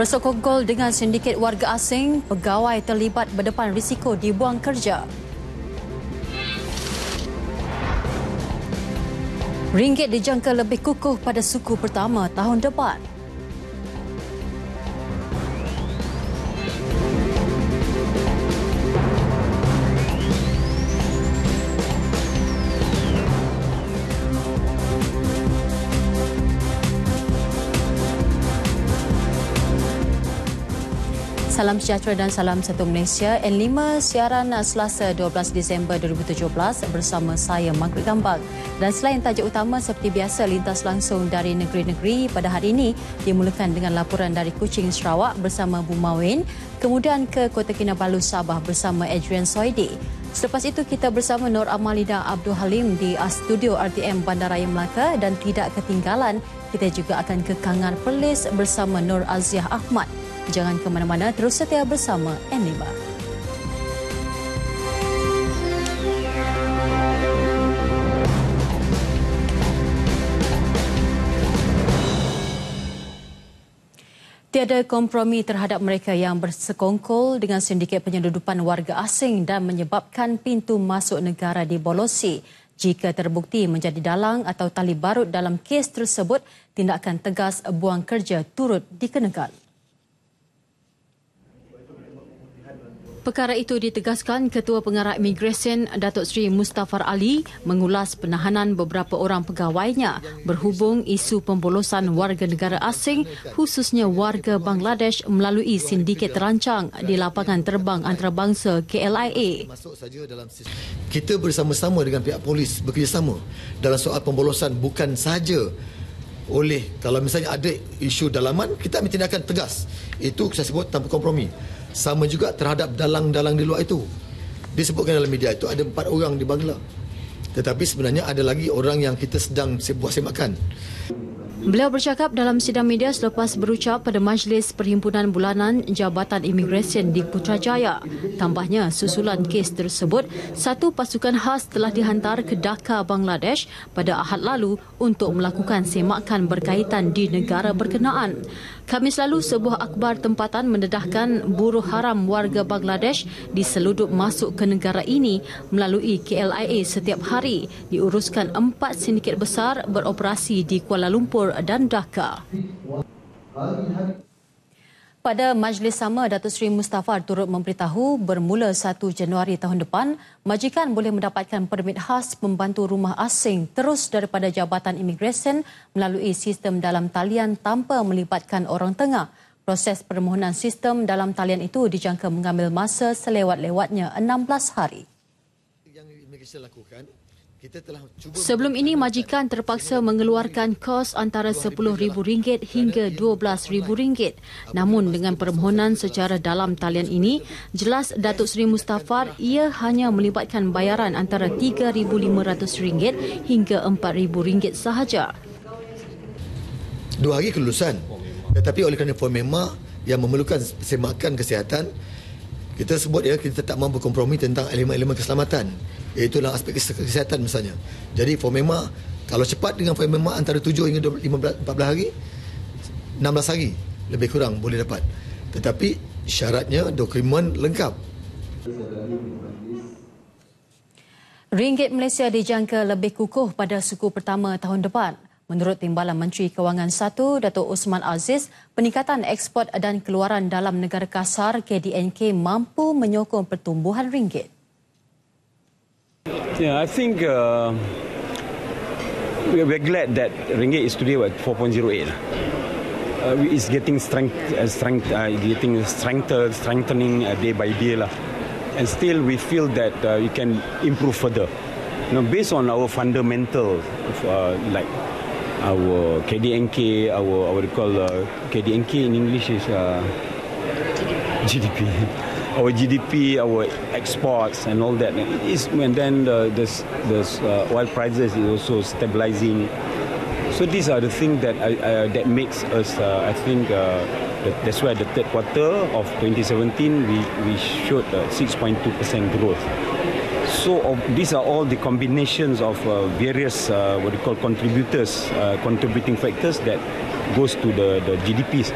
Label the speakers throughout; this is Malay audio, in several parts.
Speaker 1: Bersokong gol dengan sindiket warga asing, pegawai terlibat berdepan risiko dibuang kerja. Ringgit dijangka lebih kukuh pada suku pertama tahun depan. Salam sejahtera dan salam satu Malaysia. N5 siaran Selasa 12 Disember 2017 bersama saya Margaret Gambang. Dan selain tajuk utama seperti biasa lintas langsung dari negeri-negeri pada hari ini dimulakan dengan laporan dari Kuching Sarawak bersama Bu Mawin, kemudian ke Kota Kinabalu Sabah bersama Adrian Soidi. Selepas itu kita bersama Nur Amalida Abdul Halim di studio RTM Bandaraya Melaka dan tidak ketinggalan kita juga akan ke Kangar Perlis bersama Nur Aziah Ahmad. Jangan ke mana-mana, terus setia bersama N5. Tiada kompromi terhadap mereka yang bersekongkol dengan sindiket penyeludupan warga asing dan menyebabkan pintu masuk negara dibolosi. Jika terbukti menjadi dalang atau tali barut dalam kes tersebut, tindakan tegas buang kerja turut dikenakan. Perkara itu ditegaskan Ketua Pengarah Imigresen Datuk Seri Mustafar Ali mengulas penahanan beberapa orang pegawainya berhubung isu pembolosan warga negara asing khususnya warga Bangladesh melalui sindiket terancang di lapangan terbang antarabangsa KLIA.
Speaker 2: Kita bersama-sama dengan pihak polis bekerjasama dalam soal pembolosan bukan sahaja oleh kalau misalnya ada isu dalaman kita ambil tindakan tegas itu saya sebut tanpa kompromi sama juga terhadap dalang-dalang di luar itu disebutkan dalam media itu ada empat orang di Bangla tetapi sebenarnya ada lagi orang yang kita sedang sebuah semakan
Speaker 1: Beliau bercakap dalam sidang media selepas berucap pada Majlis Perhimpunan Bulanan Jabatan Imigresen di Putrajaya. Tambahnya, susulan kes tersebut, satu pasukan khas telah dihantar ke Dhaka, Bangladesh pada Ahad lalu untuk melakukan semakan berkaitan di negara berkenaan. Khamis lalu, sebuah akhbar tempatan mendedahkan buruh haram warga Bangladesh diseludup masuk ke negara ini melalui KLIA setiap hari diuruskan empat sindiket besar beroperasi di Kuala Lumpur dan Dhaka. Pada majlis sama, Datuk Seri Mustafar turut memberitahu bermula 1 Januari tahun depan, majikan boleh mendapatkan permit khas membantu rumah asing terus daripada Jabatan Imigresen melalui sistem dalam talian tanpa melibatkan orang tengah. Proses permohonan sistem dalam talian itu dijangka mengambil masa selewat-lewatnya 16 hari. Yang imigresen lakukan Sebelum ini, majikan terpaksa mengeluarkan kos antara RM10,000 hingga RM12,000. Namun dengan permohonan secara dalam talian ini, jelas Datuk Seri Mustafar ia hanya melibatkan bayaran antara RM3,500 hingga RM4,000 sahaja.
Speaker 2: Dua hari kelulusan. Tetapi oleh kerana FOMEMA yang memerlukan semakan kesihatan, kita sebut ya kita tak mampu kompromi tentang elemen-elemen keselamatan. Iaitu dalam aspek kesihatan misalnya. Jadi FOMEMA kalau cepat dengan FOMEMA antara 7 hingga 15, 14 hari 16 hari lebih kurang boleh dapat. Tetapi syaratnya dokumen lengkap.
Speaker 1: Ringgit Malaysia dijangka lebih kukuh pada suku pertama tahun depan. Menurut Timbalan Menteri Kewangan 1, Datuk Osman Aziz, peningkatan ekspor dan keluaran dalam negara kasar KDNK mampu menyokong pertumbuhan ringgit.
Speaker 3: Yeah, I think uh, we're glad that ringgit is today at 4.08. Uh, it's getting strength, uh, strength, uh, getting strengthened, strengthening uh, day by day lah. And still, we feel that uh, we can improve further. You know, based on our fundamental, uh, like our KDNK, our what we call uh, KDNK in English is uh, GDP. Our GDP, our exports, and all that. Is and then the the, the uh, oil prices is also stabilizing. So these are the things that uh, uh, that makes us, uh, I think. Uh, that's why the third quarter of 2017 we, we showed 6.2% growth. So uh, these are all the combinations of uh, various uh, what you call contributors, uh, contributing factors that goes to the, the GDPs.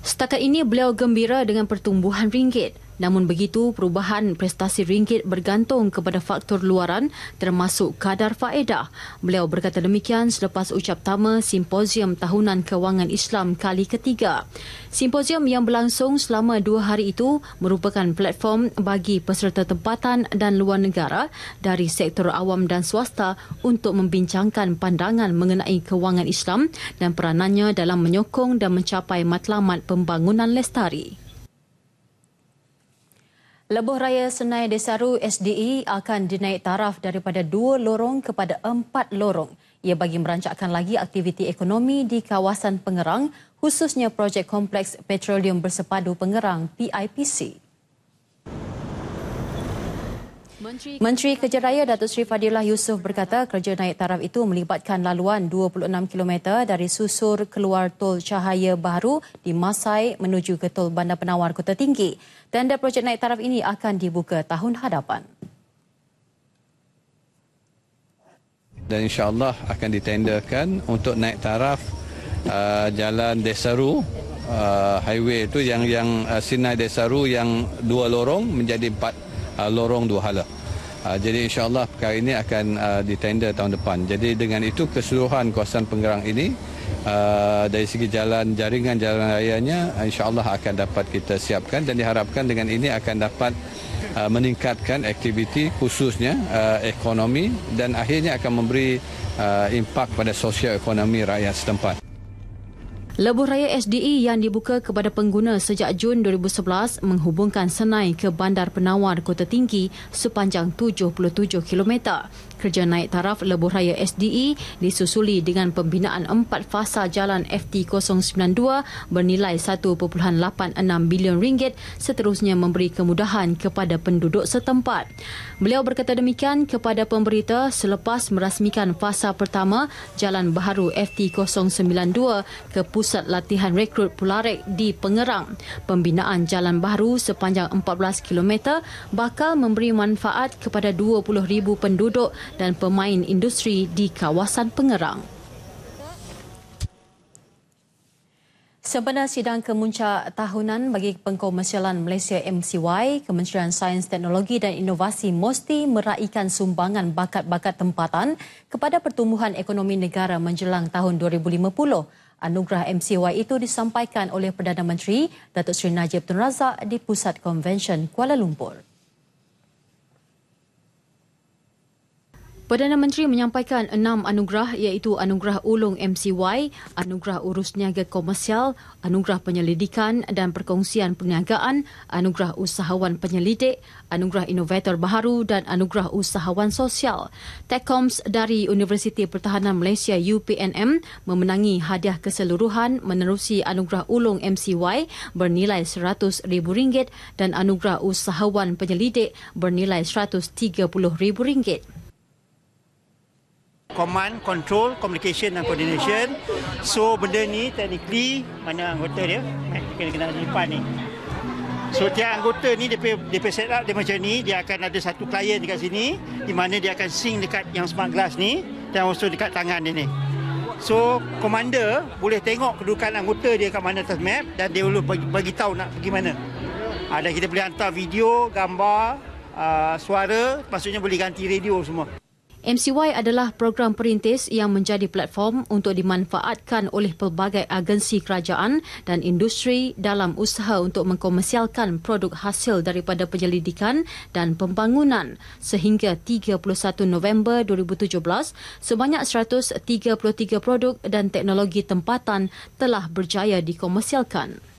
Speaker 1: Setakat ini beliau gembira dengan pertumbuhan ringgit. Namun begitu, perubahan prestasi ringgit bergantung kepada faktor luaran termasuk kadar faedah. Beliau berkata demikian selepas ucap tama Simposium Tahunan Kewangan Islam kali ketiga. Simposium yang berlangsung selama dua hari itu merupakan platform bagi peserta tempatan dan luar negara dari sektor awam dan swasta untuk membincangkan pandangan mengenai kewangan Islam dan peranannya dalam menyokong dan mencapai matlamat pembangunan lestari. Lebuh Raya Senai Desaru SDE akan dinaik taraf daripada dua lorong kepada empat lorong. Ia bagi merancangkan lagi aktiviti ekonomi di kawasan Pengerang, khususnya projek Kompleks Petroleum Bersepadu Pengerang PIPC. Menteri, Menteri Kerja Raya Datuk Seri Fadilah Yusof berkata kerja naik taraf itu melibatkan laluan 26 km dari susur keluar tol Cahaya Baru di Masai menuju ke tol Bandar Penawar Kota Tinggi. Tender projek naik taraf ini akan dibuka tahun hadapan.
Speaker 4: Dan insyaAllah akan ditenderkan untuk naik taraf uh, Jalan Desaru uh, highway itu yang yang uh, Sinai Desaru yang dua lorong menjadi empat uh, lorong dua hala. Uh, jadi insyaAllah perkara ini akan uh, ditender tahun depan. Jadi dengan itu keseluruhan kawasan penggerang ini uh, dari segi jalan jaringan jalan rayanya insyaAllah akan dapat kita siapkan dan diharapkan dengan ini akan dapat uh, meningkatkan aktiviti khususnya uh, ekonomi dan akhirnya akan memberi uh, impak pada sosial ekonomi rakyat setempat.
Speaker 1: Lebuh Raya SDE yang dibuka kepada pengguna sejak Jun 2011 menghubungkan Senai ke Bandar Penawar Kota Tinggi sepanjang 77 km. Kerja naik taraf Lebuh Raya SDE disusuli dengan pembinaan empat fasa jalan FT092 bernilai 1.86 bilion ringgit seterusnya memberi kemudahan kepada penduduk setempat. Beliau berkata demikian kepada pemberita selepas merasmikan fasa pertama Jalan Baharu FT092 ke pusat latihan rekrut Pularek di Pengerang. Pembinaan jalan baru sepanjang 14 km bakal memberi manfaat kepada 20,000 penduduk dan pemain industri di kawasan Pengerang. Sempena sidang kemuncak tahunan bagi pengkomersialan Malaysia MCY, Kementerian Sains, Teknologi dan Inovasi mesti meraihkan sumbangan bakat-bakat tempatan kepada pertumbuhan ekonomi negara menjelang tahun 2050. Anugerah MCY itu disampaikan oleh Perdana Menteri Datuk Seri Najib Tun Razak di Pusat Konvensyen Kuala Lumpur. Perdana Menteri menyampaikan enam anugerah iaitu Anugerah Ulung MCY, Anugerah Urus Niaga Komersial, Anugerah Penyelidikan dan Perkongsian Perniagaan, Anugerah Usahawan Penyelidik, Anugerah Inovator Baharu dan Anugerah Usahawan Sosial. Techcoms dari Universiti Pertahanan Malaysia UPNM memenangi hadiah keseluruhan menerusi Anugerah Ulung MCY bernilai RM100,000 dan Anugerah Usahawan Penyelidik bernilai RM130,000
Speaker 5: command, control, communication dan coordination. So benda ni technically mana anggota dia? Mat, kena kena depan ni. So tiap anggota ni dia dia set up dia macam ni, dia akan ada satu klien dekat sini di mana dia akan sync dekat yang smart glass ni dan also dekat tangan dia ni. So commander boleh tengok kedudukan anggota dia kat mana atas map dan dia boleh bagi, bagi tahu nak pergi mana. Ada kita boleh hantar video, gambar, uh, suara, maksudnya boleh ganti radio semua.
Speaker 1: MCY adalah program perintis yang menjadi platform untuk dimanfaatkan oleh pelbagai agensi kerajaan dan industri dalam usaha untuk mengkomersialkan produk hasil daripada penyelidikan dan pembangunan. Sehingga 31 November 2017, sebanyak 133 produk dan teknologi tempatan telah berjaya dikomersialkan.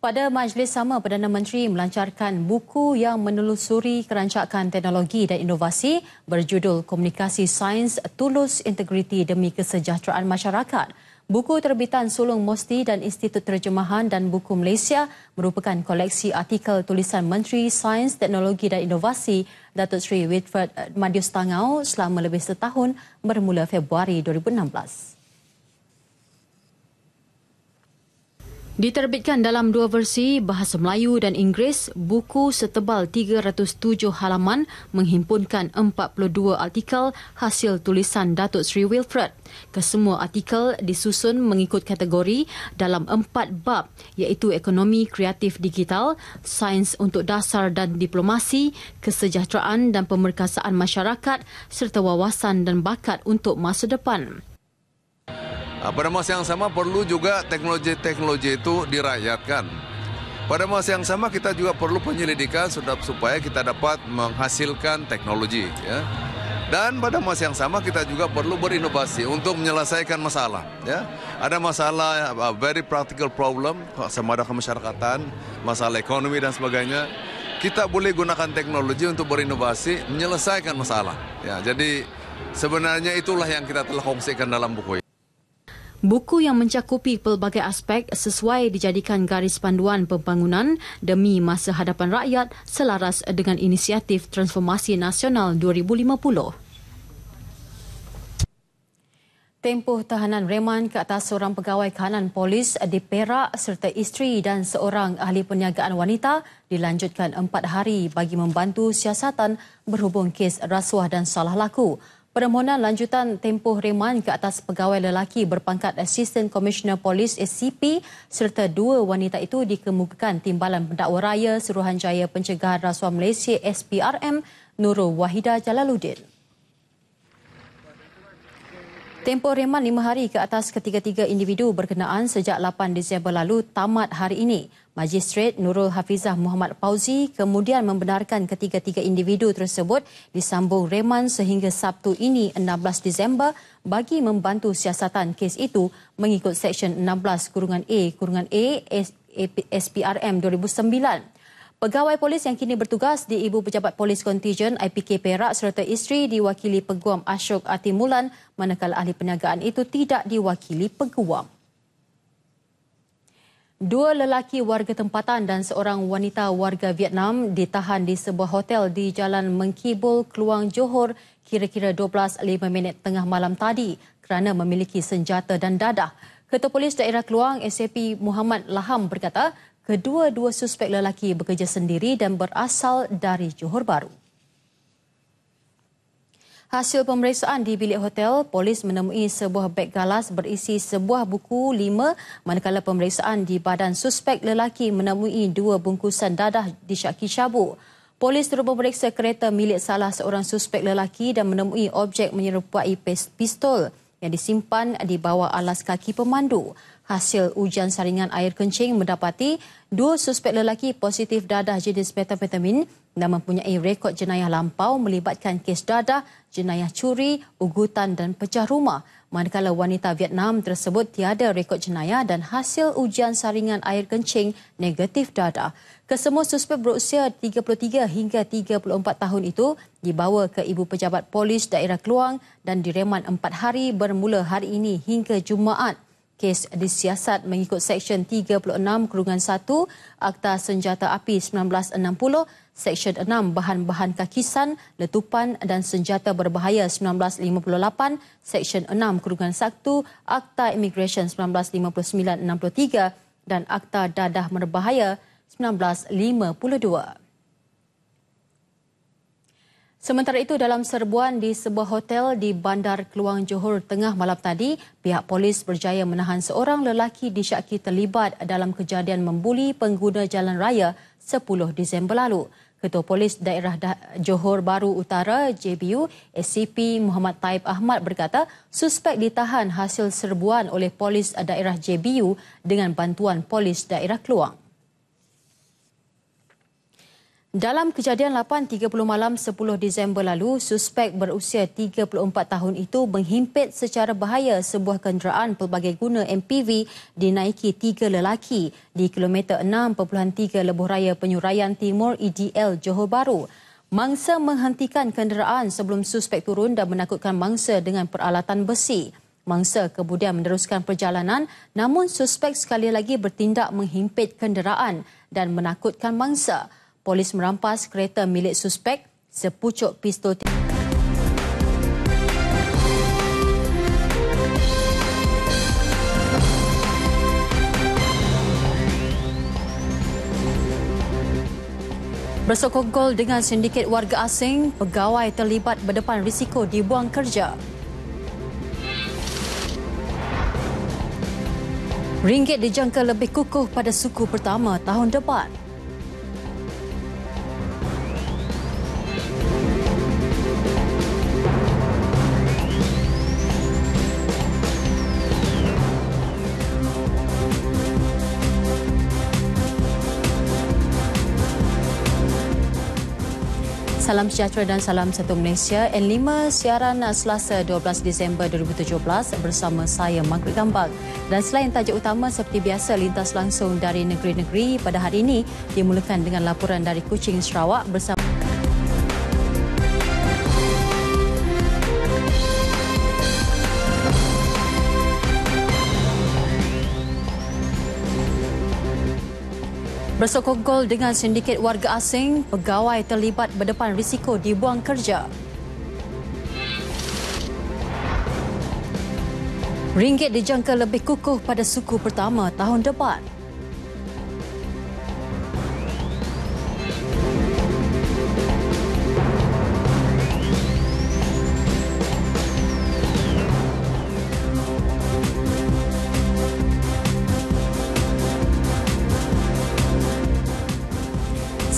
Speaker 1: Pada majlis sama, Perdana Menteri melancarkan buku yang menelusuri kerancakan teknologi dan inovasi berjudul Komunikasi Sains Tulus Integriti Demi Kesejahteraan Masyarakat. Buku terbitan Sulung Mosti dan Institut Terjemahan dan Buku Malaysia merupakan koleksi artikel tulisan Menteri Sains, Teknologi dan Inovasi Datuk Seri Whitford Madius Tangau selama lebih setahun bermula Februari 2016. Diterbitkan dalam dua versi bahasa Melayu dan Inggeris, buku setebal 307 halaman menghimpunkan 42 artikel hasil tulisan Datuk Sri Wilfred. Kesemua artikel disusun mengikut kategori dalam empat bab iaitu ekonomi kreatif digital, sains untuk dasar dan diplomasi, kesejahteraan dan pemerkasaan masyarakat serta wawasan dan bakat untuk masa depan.
Speaker 6: Ah, pada masa yang sama perlu juga teknologi-teknologi itu dirakyatkan. Pada masa yang sama kita juga perlu penyelidikan supaya kita dapat menghasilkan teknologi. Ya. Dan pada masa yang sama kita juga perlu berinovasi untuk menyelesaikan masalah. Ya. Ada masalah, very practical problem, sama ada kemasyarakatan, masalah ekonomi dan sebagainya. Kita boleh gunakan teknologi untuk berinovasi, menyelesaikan masalah. Ya, jadi sebenarnya itulah yang kita telah kongsikan dalam buku ini.
Speaker 1: Buku yang mencakupi pelbagai aspek sesuai dijadikan garis panduan pembangunan demi masa hadapan rakyat selaras dengan inisiatif Transformasi Nasional 2050. Tempoh tahanan reman ke atas seorang pegawai kanan polis di Perak serta isteri dan seorang ahli perniagaan wanita dilanjutkan empat hari bagi membantu siasatan berhubung kes rasuah dan salah laku. Permohonan lanjutan tempoh reman ke atas pegawai lelaki berpangkat Assistant Commissioner Polis SCP serta dua wanita itu dikemukakan Timbalan Pendakwa Raya Suruhanjaya Pencegahan Rasuah Malaysia SPRM Nurul Wahida Jalaluddin. Tempoh reman lima hari ke atas ketiga-tiga individu berkenaan sejak 8 Disember lalu tamat hari ini. Magistrat Nurul Hafizah Muhammad Fauzi kemudian membenarkan ketiga-tiga individu tersebut disambung reman sehingga Sabtu ini 16 Disember bagi membantu siasatan kes itu mengikut Seksyen 16 Kurungan A Kurungan A SPRM 2009. Pegawai polis yang kini bertugas di Ibu Pejabat Polis Kontijen IPK Perak serta isteri diwakili Peguam Ashok Atimulan manakala ahli perniagaan itu tidak diwakili peguam. Dua lelaki warga tempatan dan seorang wanita warga Vietnam ditahan di sebuah hotel di Jalan Mengkibul, Keluang Johor kira-kira 12.05 minit tengah malam tadi kerana memiliki senjata dan dadah. Ketua Polis Daerah Keluang SAP Muhammad Laham berkata Kedua-dua suspek lelaki bekerja sendiri dan berasal dari Johor Baru. Hasil pemeriksaan di bilik hotel, polis menemui sebuah beg galas berisi sebuah buku lima manakala pemeriksaan di badan suspek lelaki menemui dua bungkusan dadah disyaki syabu. Polis terus memeriksa kereta milik salah seorang suspek lelaki dan menemui objek menyerupai pistol yang disimpan di bawah alas kaki pemandu hasil ujian saringan air kencing mendapati dua suspek lelaki positif dadah jenis metafetamin dan mempunyai rekod jenayah lampau melibatkan kes dadah, jenayah curi, ugutan dan pecah rumah. Manakala wanita Vietnam tersebut tiada rekod jenayah dan hasil ujian saringan air kencing negatif dadah. Kesemua suspek berusia 33 hingga 34 tahun itu dibawa ke Ibu Pejabat Polis Daerah Keluang dan direman empat hari bermula hari ini hingga Jumaat kes disiasat mengikut Seksyen 36 Kurungan 1 Akta Senjata Api 1960, Seksyen 6 Bahan-bahan kakisan, letupan dan senjata berbahaya 1958, Seksyen 6 Kurungan 1 Akta Immigration 1959-63 dan Akta Dadah Berbahaya 1952. Sementara itu dalam serbuan di sebuah hotel di Bandar Keluang Johor tengah malam tadi, pihak polis berjaya menahan seorang lelaki disyaki terlibat dalam kejadian membuli pengguna jalan raya 10 Disember lalu. Ketua Polis Daerah Johor Baru Utara JBU SCP Muhammad Taib Ahmad berkata suspek ditahan hasil serbuan oleh Polis Daerah JBU dengan bantuan Polis Daerah Keluang. Dalam kejadian 8.30 malam 10 Disember lalu, suspek berusia 34 tahun itu menghimpit secara bahaya sebuah kenderaan pelbagai guna MPV dinaiki tiga lelaki di kilometer 6.3 Lebuh Raya Penyurayan Timur EDL Johor Bahru. Mangsa menghentikan kenderaan sebelum suspek turun dan menakutkan mangsa dengan peralatan besi. Mangsa kemudian meneruskan perjalanan namun suspek sekali lagi bertindak menghimpit kenderaan dan menakutkan mangsa polis merampas kereta milik suspek sepucuk pistol Bersokong gol dengan sindiket warga asing, pegawai terlibat berdepan risiko dibuang kerja. Ringgit dijangka lebih kukuh pada suku pertama tahun depan. Salam sejahtera dan salam satu Malaysia. N5 siaran Selasa 12 Disember 2017 bersama saya Margaret Gambang. Dan selain tajuk utama seperti biasa lintas langsung dari negeri-negeri pada hari ini dimulakan dengan laporan dari Kuching Sarawak bersama Bersokong gol dengan sindiket warga asing, pegawai terlibat berdepan risiko dibuang kerja. Ringgit dijangka lebih kukuh pada suku pertama tahun depan.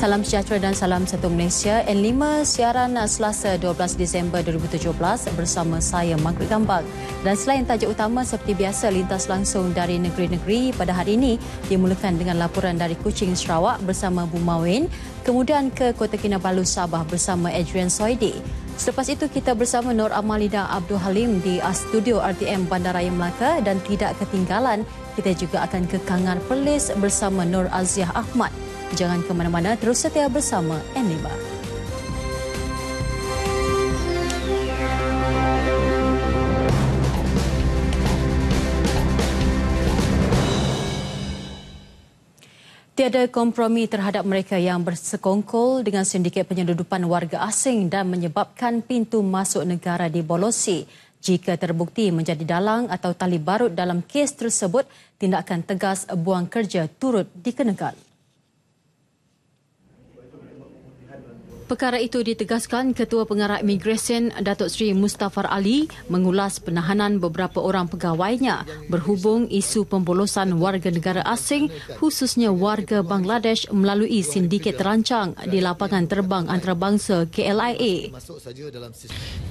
Speaker 1: Salam sejahtera dan salam satu Malaysia. N5 siaran Selasa 12 Disember 2017 bersama saya Margaret Gambang. Dan selain tajuk utama seperti biasa lintas langsung dari negeri-negeri pada hari ini dimulakan dengan laporan dari Kuching Sarawak bersama Bu Mawin, kemudian ke Kota Kinabalu Sabah bersama Adrian Soidi. Selepas itu kita bersama Nur Amalida Abdul Halim di studio RTM Bandaraya Melaka dan tidak ketinggalan kita juga akan ke Kangar Perlis bersama Nur Aziah Ahmad. Jangan ke mana-mana, terus setia bersama N5. Tiada kompromi terhadap mereka yang bersekongkol dengan sindiket penyeludupan warga asing dan menyebabkan pintu masuk negara dibolosi. Jika terbukti menjadi dalang atau tali barut dalam kes tersebut, tindakan tegas buang kerja turut dikenakan. Perkara itu ditegaskan Ketua Pengarah Imigresen Datuk Seri Mustafar Ali mengulas penahanan beberapa orang pegawainya berhubung isu pembolosan warga negara asing khususnya warga Bangladesh melalui sindiket terancang di lapangan terbang antarabangsa KLIA.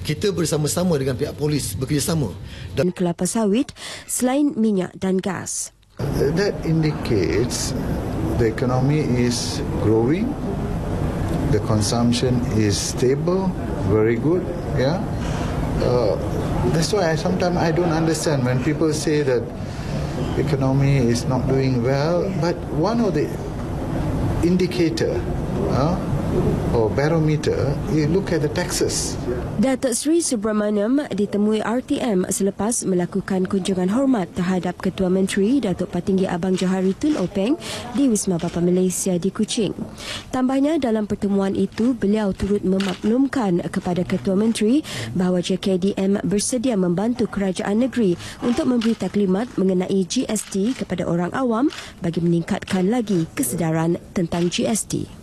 Speaker 2: Kita bersama-sama dengan pihak polis bekerjasama
Speaker 7: dan kelapa sawit selain minyak dan gas.
Speaker 8: That indicates the economy is growing the consumption is stable, very good. Yeah, uh, that's why I, sometimes I don't understand when people say that economy is not doing well. But one of the indicator. Uh, or barometer, you look at the taxes.
Speaker 7: Datuk Sri Subramaniam ditemui RTM selepas melakukan kunjungan hormat terhadap Ketua Menteri Datuk Patinggi Abang Johari Tun Openg di Wisma Bapa Malaysia di Kuching. Tambahnya dalam pertemuan itu, beliau turut memaklumkan kepada Ketua Menteri bahawa JKDM bersedia membantu kerajaan negeri untuk memberi taklimat mengenai GST kepada orang awam bagi meningkatkan lagi kesedaran tentang GST.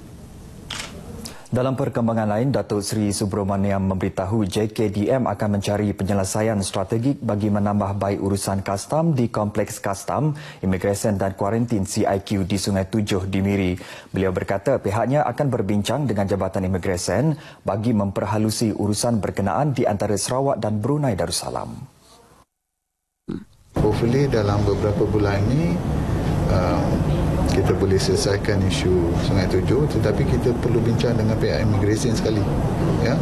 Speaker 9: Dalam perkembangan lain, Datuk Seri Subramaniam memberitahu JKDM akan mencari penyelesaian strategik bagi menambah baik urusan kastam di Kompleks Kastam, Imigresen dan Kuarantin CIQ di Sungai Tujuh di Miri. Beliau berkata pihaknya akan berbincang dengan Jabatan Imigresen bagi memperhalusi urusan berkenaan di antara Sarawak dan Brunei Darussalam.
Speaker 8: Hopefully dalam beberapa bulan ini, uh, kita boleh selesaikan isu Sungai Tujuh tetapi kita perlu bincang dengan pihak imigresen sekali ya.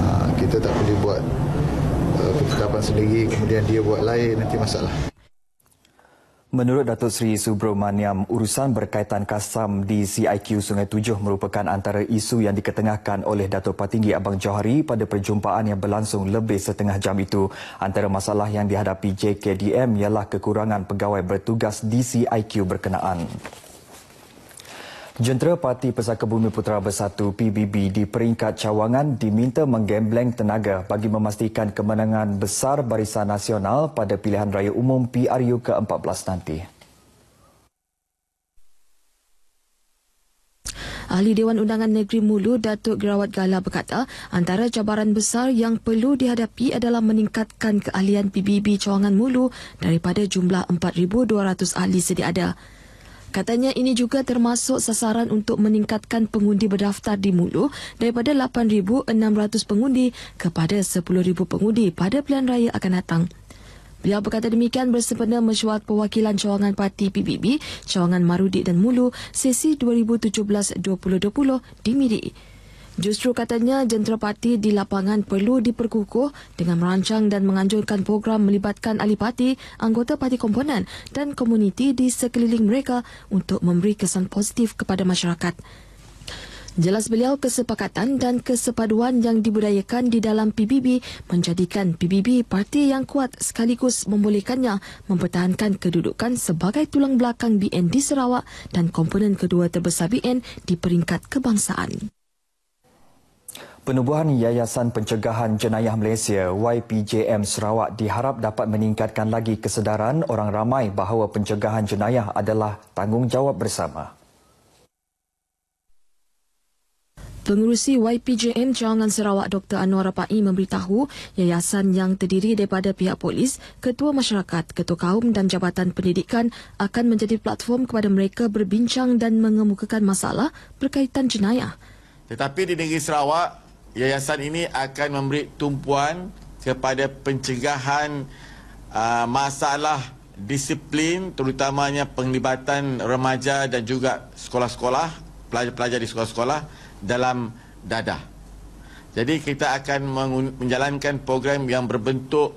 Speaker 8: Ha, kita tak boleh buat uh, ketetapan sendiri kemudian dia buat lain nanti masalah
Speaker 9: Menurut Datuk Seri Subramaniam, urusan berkaitan kasam di CIQ Sungai Tujuh merupakan antara isu yang diketengahkan oleh Datuk Patinggi Abang Johari pada perjumpaan yang berlangsung lebih setengah jam itu. Antara masalah yang dihadapi JKDM ialah kekurangan pegawai bertugas di CIQ berkenaan. Jentera Parti Pesaka Bumi Putera Bersatu PBB di peringkat cawangan diminta menggembleng tenaga bagi memastikan kemenangan besar Barisan Nasional pada pilihan raya umum PRU ke-14 nanti.
Speaker 10: Ahli Dewan Undangan Negeri Mulu Datuk Gerawat Gala berkata antara cabaran besar yang perlu dihadapi adalah meningkatkan keahlian PBB cawangan Mulu daripada jumlah 4,200 ahli sedia ada. Katanya ini juga termasuk sasaran untuk meningkatkan pengundi berdaftar di Mulu daripada 8,600 pengundi kepada 10,000 pengundi pada pilihan raya akan datang. Beliau berkata demikian bersempena mesyuarat perwakilan cawangan parti PBB, cawangan Marudi dan Mulu sesi 2017-2020 di Miri. Justru katanya jentera parti di lapangan perlu diperkukuh dengan merancang dan menganjurkan program melibatkan ahli parti, anggota parti komponen dan komuniti di sekeliling mereka untuk memberi kesan positif kepada masyarakat. Jelas beliau kesepakatan dan kesepaduan yang dibudayakan di dalam PBB menjadikan PBB parti yang kuat sekaligus membolehkannya mempertahankan kedudukan sebagai tulang belakang BN di Sarawak dan komponen kedua terbesar BN di peringkat kebangsaan.
Speaker 9: Penubuhan Yayasan Pencegahan Jenayah Malaysia YPJM Sarawak diharap dapat meningkatkan lagi kesedaran orang ramai bahawa pencegahan jenayah adalah tanggungjawab bersama.
Speaker 10: Pengurusi YPJM Cawangan Sarawak Dr. Anwar Rapai memberitahu yayasan yang terdiri daripada pihak polis, ketua masyarakat, ketua kaum dan jabatan pendidikan akan menjadi platform kepada mereka berbincang dan mengemukakan masalah berkaitan jenayah.
Speaker 11: Tetapi di negeri Sarawak, yayasan ini akan memberi tumpuan kepada pencegahan uh, masalah disiplin terutamanya penglibatan remaja dan juga sekolah-sekolah pelajar-pelajar di sekolah-sekolah dalam dadah. Jadi kita akan menjalankan program yang berbentuk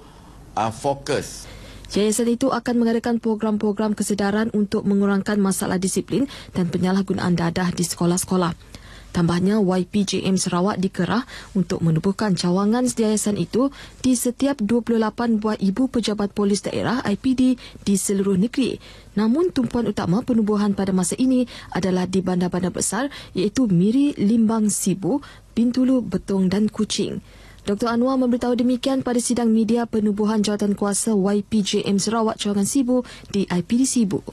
Speaker 11: uh, fokus.
Speaker 10: Yayasan itu akan mengadakan program-program kesedaran untuk mengurangkan masalah disiplin dan penyalahgunaan dadah di sekolah-sekolah. Tambahnya, YPJM Sarawak dikerah untuk menubuhkan cawangan yayasan itu di setiap 28 buah ibu pejabat polis daerah IPD di seluruh negeri. Namun, tumpuan utama penubuhan pada masa ini adalah di bandar-bandar besar iaitu Miri, Limbang, Sibu, Bintulu, Betong dan Kuching. Dr. Anwar memberitahu demikian pada sidang media penubuhan jawatan kuasa YPJM Sarawak Cawangan Sibu di IPD Sibu.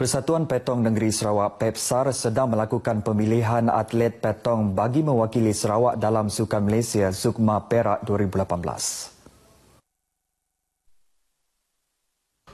Speaker 9: Persatuan Petong Negeri Sarawak PEPSAR sedang melakukan pemilihan atlet petong bagi mewakili Sarawak dalam Sukan Malaysia Sukma Perak 2018.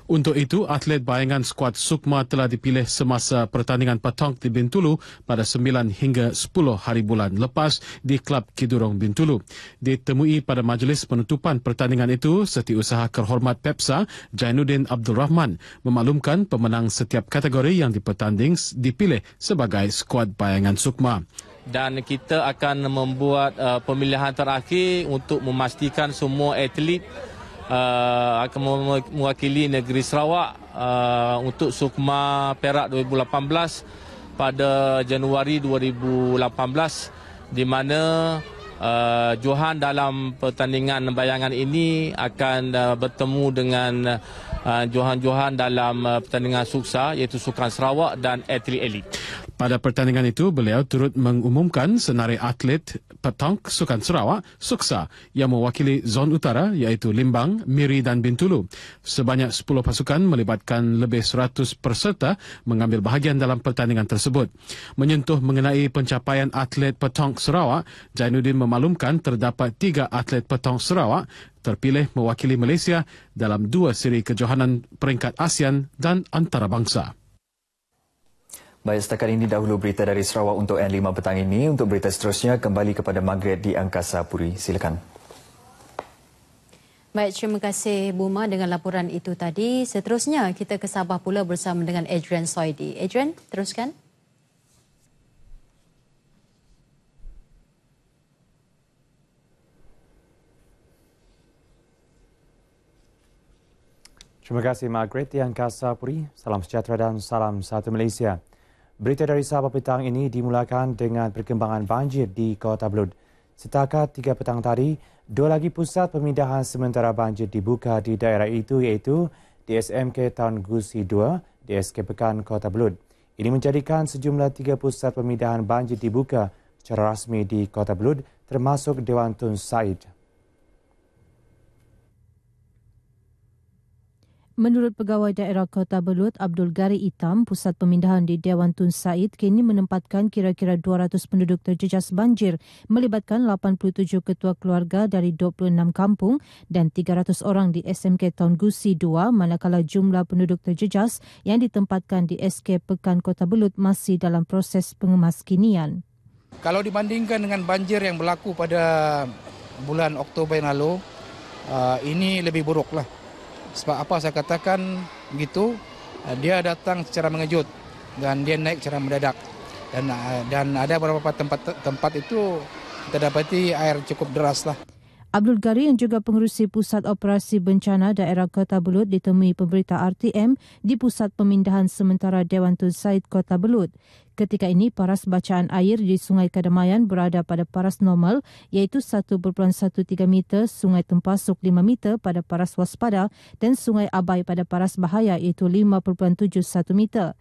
Speaker 12: Untuk itu, atlet bayangan skuad Sukma telah dipilih semasa pertandingan petang di Bintulu pada 9 hingga 10 hari bulan lepas di Klub Kidurong Bintulu. Ditemui pada majlis penutupan pertandingan itu, Setiausaha Kehormat Pepsa, Jainuddin Abdul Rahman, memaklumkan pemenang setiap kategori yang dipertanding dipilih sebagai skuad bayangan Sukma
Speaker 13: dan kita akan membuat uh, pemilihan terakhir untuk memastikan semua atlet uh, akan mewakili negeri Sarawak uh, untuk Sukma Perak 2018 pada Januari 2018 di mana uh, Johan dalam pertandingan bayangan ini akan uh, bertemu dengan uh, Johan-Johan dalam uh, pertandingan suksa iaitu Sukan Sarawak dan atlet elit.
Speaker 12: Pada pertandingan itu, beliau turut mengumumkan senarai atlet petang Sukan Sarawak, Suksa, yang mewakili zon utara iaitu Limbang, Miri dan Bintulu. Sebanyak 10 pasukan melibatkan lebih 100 peserta mengambil bahagian dalam pertandingan tersebut. Menyentuh mengenai pencapaian atlet petang Sarawak, Jainuddin memaklumkan terdapat tiga atlet petang Sarawak terpilih mewakili Malaysia dalam dua siri kejohanan peringkat ASEAN dan antarabangsa.
Speaker 9: Baik, setakat ini dahulu berita dari Sarawak untuk N5 petang ini. Untuk berita seterusnya, kembali kepada Margaret di Angkasa Puri. Silakan.
Speaker 1: Baik, terima kasih Buma dengan laporan itu tadi. Seterusnya, kita ke Sabah pula bersama dengan Adrian Soidi. Adrian, teruskan.
Speaker 14: Terima kasih Margaret di Angkasa Puri. Salam sejahtera dan salam satu Malaysia. Berita dari Sabah petang ini dimulakan dengan perkembangan banjir di Kota Belud. Setakat tiga petang tadi, dua lagi pusat pemindahan sementara banjir dibuka di daerah itu iaitu DSMK Tan Gusi 2, DSK Pekan Kota Belud. Ini menjadikan sejumlah tiga pusat pemindahan banjir dibuka secara rasmi di Kota Belud termasuk Dewan Tun Said.
Speaker 15: Menurut Pegawai Daerah Kota Belut, Abdul Gari Itam, pusat pemindahan di Dewan Tun Said kini menempatkan kira-kira 200 penduduk terjejas banjir melibatkan 87 ketua keluarga dari 26 kampung dan 300 orang di SMK Taun Gusi 2 manakala jumlah penduduk terjejas yang ditempatkan di SK Pekan Kota Belut masih dalam proses pengemaskinian.
Speaker 16: Kalau dibandingkan dengan banjir yang berlaku pada bulan Oktober yang lalu, uh, ini lebih buruklah. Apa saya katakan begitu, uh, dia datang secara mengejut dan dia naik secara mendadak. Dan uh, dan ada beberapa tempat tempat itu kita dapati air cukup deras lah.
Speaker 15: Abdul Gari yang juga pengurusi Pusat Operasi Bencana Daerah Kota Belut ditemui pemberita RTM di Pusat Pemindahan Sementara Dewan Tun Said Kota Belut. Ketika ini, paras bacaan air di Sungai Kadamayan berada pada paras normal iaitu 1.13 meter, Sungai Tempasuk 5 meter pada paras waspada dan Sungai Abai pada paras bahaya iaitu 5.71 meter.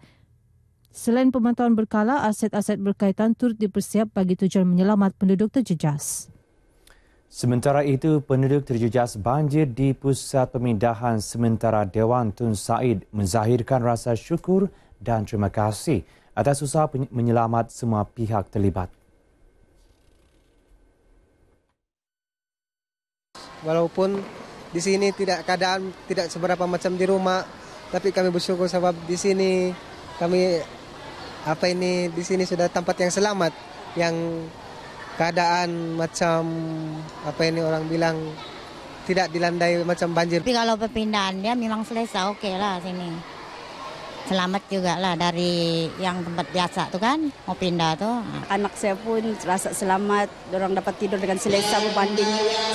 Speaker 15: Selain pemantauan berkala, aset-aset berkaitan turut dipersiap bagi tujuan menyelamat penduduk terjejas.
Speaker 14: Sementara itu, penduduk terjejas banjir di Pusat Pemindahan Sementara Dewan Tun Said menzahirkan rasa syukur dan terima kasih atas usaha menyelamat semua pihak terlibat.
Speaker 17: Walaupun di sini tidak keadaan tidak seberapa macam di rumah, tapi kami bersyukur sebab di sini kami apa ini di sini sudah tempat yang selamat yang keadaan macam apa ini orang bilang tidak dilandai macam banjir.
Speaker 18: Tapi kalau perpindahan dia memang selesai oke okay lah sini. Selamat juga lah dari yang tempat biasa tu kan mau pindah tu.
Speaker 19: Anak saya pun rasa selamat, orang dapat tidur dengan selesa berbanding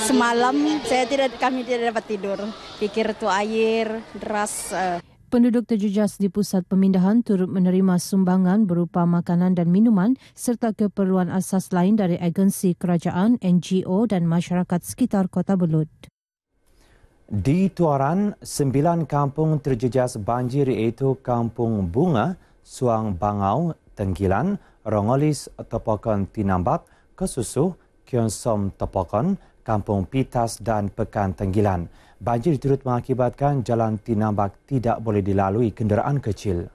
Speaker 19: semalam saya tidak kami tidak dapat tidur. Pikir tu air deras. Uh,
Speaker 15: Penduduk terjejas di pusat pemindahan turut menerima sumbangan berupa makanan dan minuman serta keperluan asas lain dari agensi kerajaan, NGO dan masyarakat sekitar Kota Belut.
Speaker 14: Di Tuaran, sembilan kampung terjejas banjir iaitu Kampung Bunga, Suang Bangau, Tenggilan, Rongolis, Topokan Tinambak, Kesusu, Kionsom Topokan, Kampung Pitas dan Pekan Tenggilan. Banjir turut mengakibatkan jalan Tinambak tidak boleh dilalui kenderaan kecil.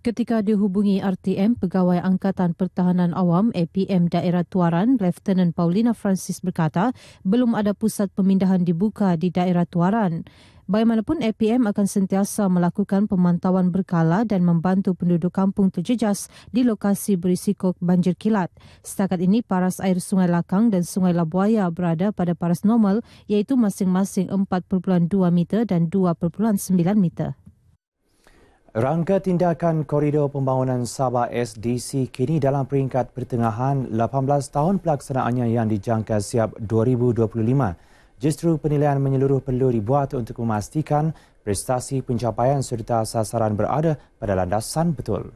Speaker 15: Ketika dihubungi RTM, Pegawai Angkatan Pertahanan Awam APM Daerah Tuaran, Lieutenant Paulina Francis berkata, belum ada pusat pemindahan dibuka di daerah Tuaran. Bagaimanapun APM akan sentiasa melakukan pemantauan berkala dan membantu penduduk kampung terjejas di lokasi berisiko banjir kilat. Setakat ini paras air Sungai Lakang dan Sungai Labuaya berada pada paras normal iaitu masing-masing 4.2 meter dan 2.9 meter.
Speaker 14: Rangka tindakan koridor pembangunan Sabah SDC kini dalam peringkat pertengahan 18 tahun pelaksanaannya yang dijangka siap 2025. Justru penilaian menyeluruh perlu dibuat untuk memastikan prestasi pencapaian serta sasaran berada pada landasan betul.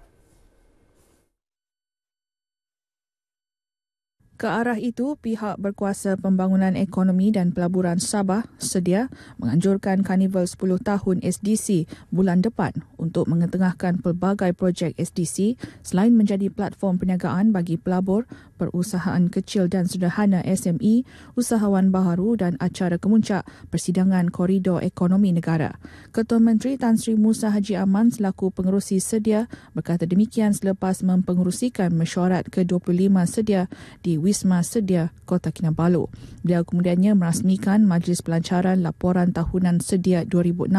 Speaker 20: Ke arah itu, pihak berkuasa pembangunan ekonomi dan pelaburan Sabah sedia menganjurkan Karnival 10 tahun SDC bulan depan untuk mengetengahkan pelbagai projek SDC selain menjadi platform perniagaan bagi pelabur, perusahaan kecil dan sederhana SME, usahawan baharu dan acara kemuncak persidangan koridor ekonomi negara. Ketua Menteri Tan Sri Musa Haji Aman selaku pengerusi sedia berkata demikian selepas mempengerusikan mesyuarat ke-25 sedia di Wisma Sedia Kota Kinabalu. Beliau kemudiannya merasmikan Majlis Pelancaran Laporan Tahunan Sedia 2016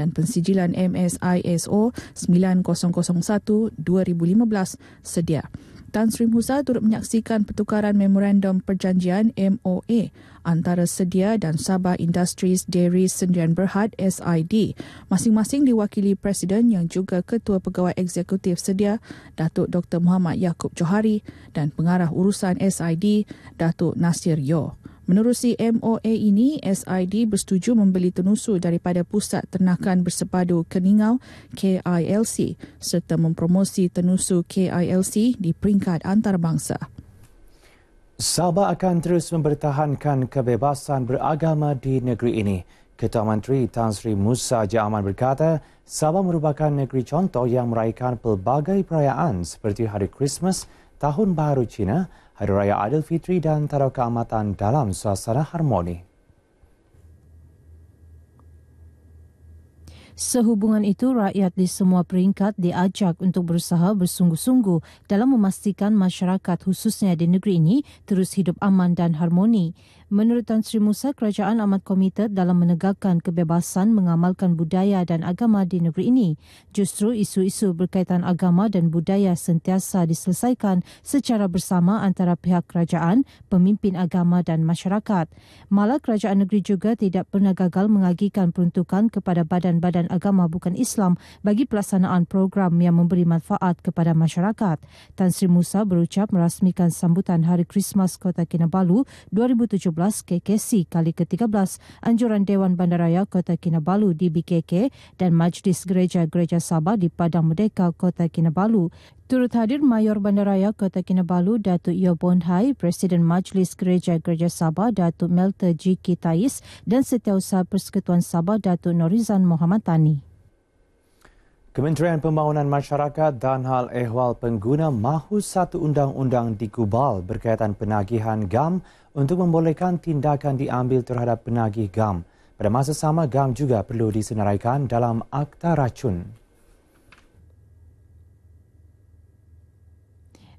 Speaker 20: dan pensijilan MSISO 9001-2015 Sedia. Tan Sri Musa turut menyaksikan pertukaran memorandum perjanjian MOA antara Sedia dan Sabah Industries Dairy Sendirian Berhad SID. Masing-masing diwakili Presiden yang juga Ketua Pegawai Eksekutif Sedia, Datuk Dr. Muhammad Yaakob Johari dan Pengarah Urusan SID, Datuk Nasir Yo. Menerusi MOA ini, SID bersetuju membeli tenusu daripada Pusat Ternakan Bersepadu Keningau KILC serta mempromosi tenusu KILC di peringkat antarabangsa.
Speaker 14: Sabah akan terus mempertahankan kebebasan beragama di negeri ini. Ketua Menteri Tan Sri Musa Jaman berkata, Sabah merupakan negeri contoh yang meraihkan pelbagai perayaan seperti Hari Christmas, Tahun Baru Cina, Hari Raya Adil Fitri dan Taruh Keamatan dalam suasana harmoni.
Speaker 15: Sehubungan itu, rakyat di semua peringkat diajak untuk berusaha bersungguh-sungguh dalam memastikan masyarakat khususnya di negeri ini terus hidup aman dan harmoni. Menurut Tan Sri Musa, kerajaan amat komited dalam menegakkan kebebasan mengamalkan budaya dan agama di negeri ini. Justru isu-isu berkaitan agama dan budaya sentiasa diselesaikan secara bersama antara pihak kerajaan, pemimpin agama dan masyarakat. Malah kerajaan negeri juga tidak pernah gagal mengagikan peruntukan kepada badan-badan agama bukan Islam bagi pelaksanaan program yang memberi manfaat kepada masyarakat. Tan Sri Musa berucap merasmikan sambutan Hari Krismas Kota Kinabalu 2017 KKC kali ke-13 Anjuran Dewan Bandaraya Kota Kinabalu di BKK dan Majlis Gereja-Gereja Sabah di Padang Merdeka Kota Kinabalu. Turut hadir Mayor Bandaraya Kota Kinabalu Datuk Yo Bondhai, Presiden Majlis Gereja-Gereja Sabah Datuk Melta G. Kitais dan Setiausaha Persekutuan Sabah Datuk Norizan Muhammad Tani.
Speaker 14: Kementerian Pembangunan Masyarakat dan Hal Ehwal Pengguna mahu satu undang-undang dikubal berkaitan penagihan GAM untuk membolehkan tindakan diambil terhadap penagih GAM. Pada masa sama, GAM juga perlu disenaraikan dalam Akta Racun.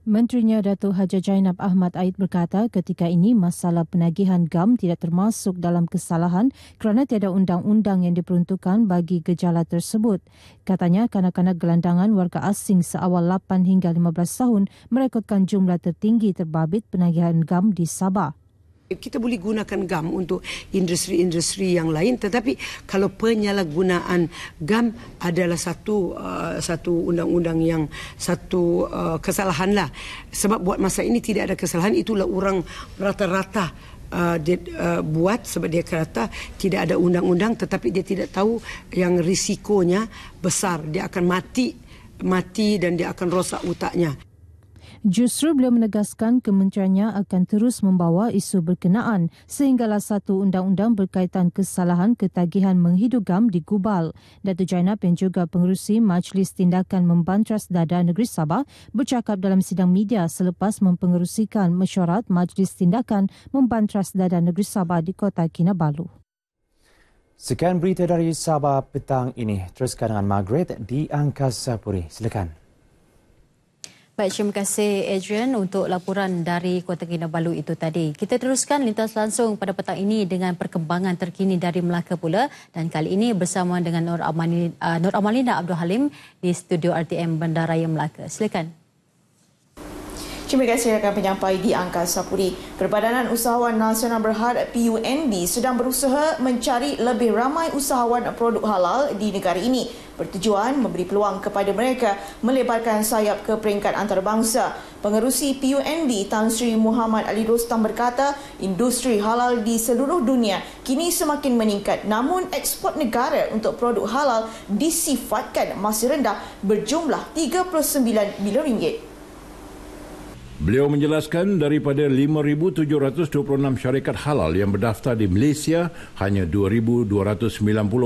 Speaker 15: Menterinya Datuk Haji Jainab Ahmad Aid berkata ketika ini masalah penagihan GAM tidak termasuk dalam kesalahan kerana tiada undang-undang yang diperuntukkan bagi gejala tersebut. Katanya kanak-kanak gelandangan warga asing seawal 8 hingga 15 tahun merekodkan jumlah tertinggi terbabit penagihan GAM di Sabah
Speaker 21: kita boleh gunakan GAM untuk industri-industri yang lain. Tetapi kalau penyalahgunaan GAM adalah satu uh, satu undang-undang yang satu uh, kesalahan lah. Sebab buat masa ini tidak ada kesalahan. Itulah orang rata-rata uh, dia uh, buat sebab dia kata tidak ada undang-undang. Tetapi dia tidak tahu yang risikonya besar. Dia akan mati mati dan dia akan rosak utaknya
Speaker 15: Justru beliau menegaskan kementeriannya akan terus membawa isu berkenaan sehinggalah satu undang-undang berkaitan kesalahan ketagihan menghidup GAM digubal. Datuk Jainab yang juga pengerusi Majlis Tindakan Membantras Dada Negeri Sabah bercakap dalam sidang media selepas mempengerusikan mesyuarat Majlis Tindakan Membantras Dada Negeri Sabah di Kota Kinabalu.
Speaker 14: Sekian berita dari Sabah petang ini. Teruskan dengan Margaret di Angkasa Puri. Silakan.
Speaker 1: Baik, terima kasih Adrian untuk laporan dari Kota Kinabalu itu tadi. Kita teruskan lintas langsung pada petang ini dengan perkembangan terkini dari Melaka pula dan kali ini bersama dengan Nur Amalina, uh, Nur Amalina Abdul Halim di studio RTM Bandaraya Melaka. Silakan.
Speaker 22: Terima kasih rakan penyampai di Angkasa Puri. Perbadanan Usahawan Nasional Berhad PUNB sedang berusaha mencari lebih ramai usahawan produk halal di negara ini bertujuan memberi peluang kepada mereka melebarkan sayap ke peringkat antarabangsa. Pengerusi PUNB Tan Sri Muhammad Ali Rostam berkata, industri halal di seluruh dunia kini semakin meningkat namun ekspor negara untuk produk halal disifatkan masih rendah berjumlah 39 bilion ringgit.
Speaker 23: Beliau menjelaskan daripada 5,726 syarikat halal yang berdaftar di Malaysia, hanya 2,290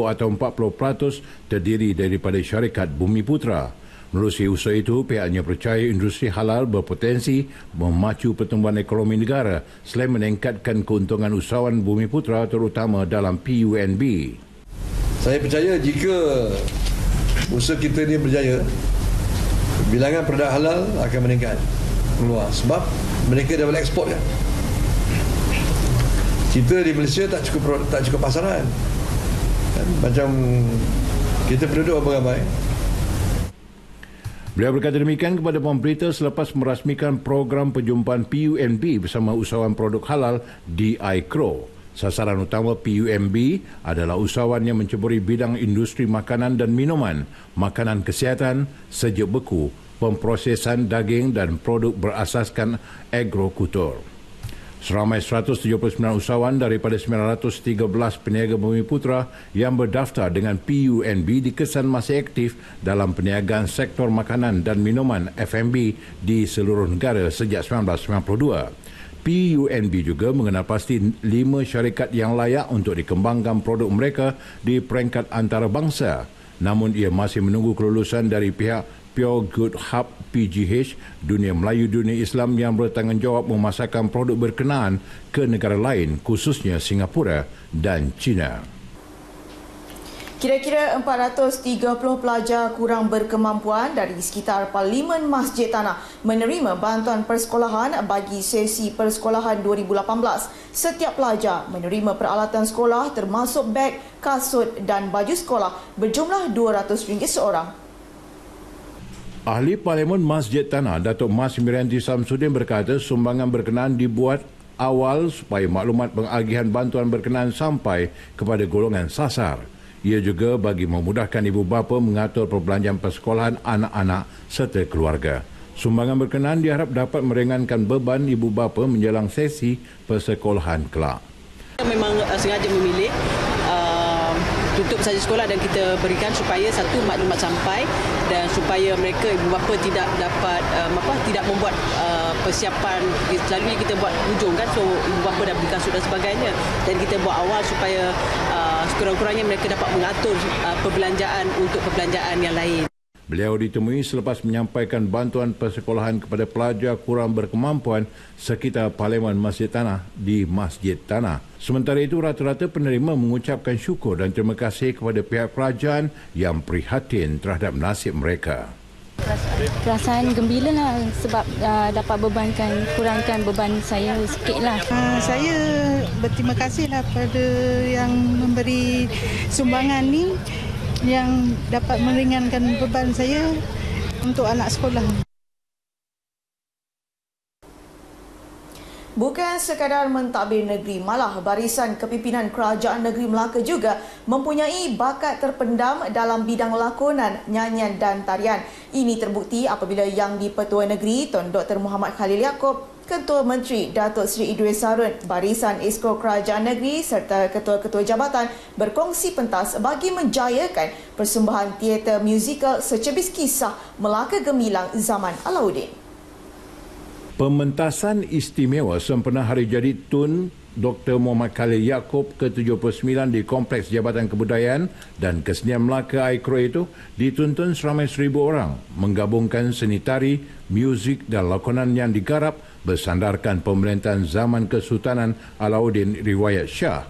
Speaker 23: atau 40% terdiri daripada syarikat Bumi Putra. Melalui usaha itu, pihaknya percaya industri halal berpotensi memacu pertumbuhan ekonomi negara selain meningkatkan keuntungan usahawan Bumi Putra terutama dalam PUNB.
Speaker 24: Saya percaya jika usaha kita ini berjaya, bilangan produk halal akan meningkat keluar sebab mereka dah boleh ekspor kan kita di Malaysia tak cukup tak cukup pasaran kan? macam kita penduduk apa ramai
Speaker 23: Beliau berkata demikian kepada pemberita selepas merasmikan program perjumpaan PUNB bersama usahawan produk halal di ICRO. Sasaran utama PUMB adalah usahawan yang menceburi bidang industri makanan dan minuman, makanan kesihatan, sejak beku, pemprosesan daging dan produk berasaskan agrokultur. Seramai 179 usahawan daripada 913 peniaga bumi putra yang berdaftar dengan PUNB dikesan masih aktif dalam perniagaan sektor makanan dan minuman FMB di seluruh negara sejak 1992. PUNB juga mengenal pasti lima syarikat yang layak untuk dikembangkan produk mereka di peringkat antarabangsa. Namun ia masih menunggu kelulusan dari pihak Pure Good Hub PGH Dunia Melayu Dunia Islam yang bertanggungjawab memasarkan produk berkenaan ke negara lain khususnya Singapura dan China.
Speaker 22: Kira-kira 430 pelajar kurang berkemampuan dari sekitar Parlimen Masjid Tanah menerima bantuan persekolahan bagi sesi persekolahan 2018. Setiap pelajar menerima peralatan sekolah termasuk beg, kasut dan baju sekolah berjumlah RM200 seorang.
Speaker 23: Ahli Parlimen Masjid Tanah, Datuk Mas Mirianti Samsudin berkata sumbangan berkenaan dibuat awal supaya maklumat pengagihan bantuan berkenaan sampai kepada golongan sasar. Ia juga bagi memudahkan ibu bapa mengatur perbelanjaan persekolahan anak-anak serta keluarga. Sumbangan berkenaan diharap dapat meringankan beban ibu bapa menjelang sesi persekolahan kelak.
Speaker 25: Memang uh, sengaja memilih tutup saja sekolah dan kita berikan supaya satu maklumat sampai dan supaya mereka ibu bapa tidak dapat um, apa tidak membuat uh, persiapan selalunya kita buat hujung kan so ibu bapa dah berikan sudah sebagainya dan kita buat awal supaya uh, sekurang-kurangnya mereka dapat mengatur uh, perbelanjaan untuk perbelanjaan yang lain.
Speaker 23: Beliau ditemui selepas menyampaikan bantuan persekolahan kepada pelajar kurang berkemampuan sekitar Parlimen Masjid Tanah di Masjid Tanah. Sementara itu, rata-rata penerima mengucapkan syukur dan terima kasih kepada pihak kerajaan yang prihatin terhadap nasib mereka.
Speaker 26: Perasaan gembira lah sebab uh, dapat bebankan, kurangkan beban saya sikit lah.
Speaker 27: Uh, saya berterima kasih lah pada yang memberi sumbangan ni yang dapat meringankan beban saya untuk anak sekolah.
Speaker 22: Bukan sekadar mentadbir negeri, malah barisan kepimpinan kerajaan negeri Melaka juga mempunyai bakat terpendam dalam bidang lakonan, nyanyian dan tarian. Ini terbukti apabila Yang di-Pertua Negeri Tuan Dr. Muhammad Khalil Yaakob Ketua Menteri Datuk Seri Idris Harun, Barisan Esko Kerajaan Negeri serta ketua-ketua jabatan berkongsi pentas bagi menjayakan persembahan teater musikal secebis kisah Melaka Gemilang zaman Alauddin.
Speaker 23: Pementasan istimewa sempena hari jadi Tun Dr. Muhammad Khalil Yaakob ke-79 di Kompleks Jabatan Kebudayaan dan Kesenian Melaka Aikro itu dituntun seramai seribu orang menggabungkan seni tari, muzik dan lakonan yang digarap bersandarkan pemerintahan zaman Kesultanan Alauddin Riwayat Shah.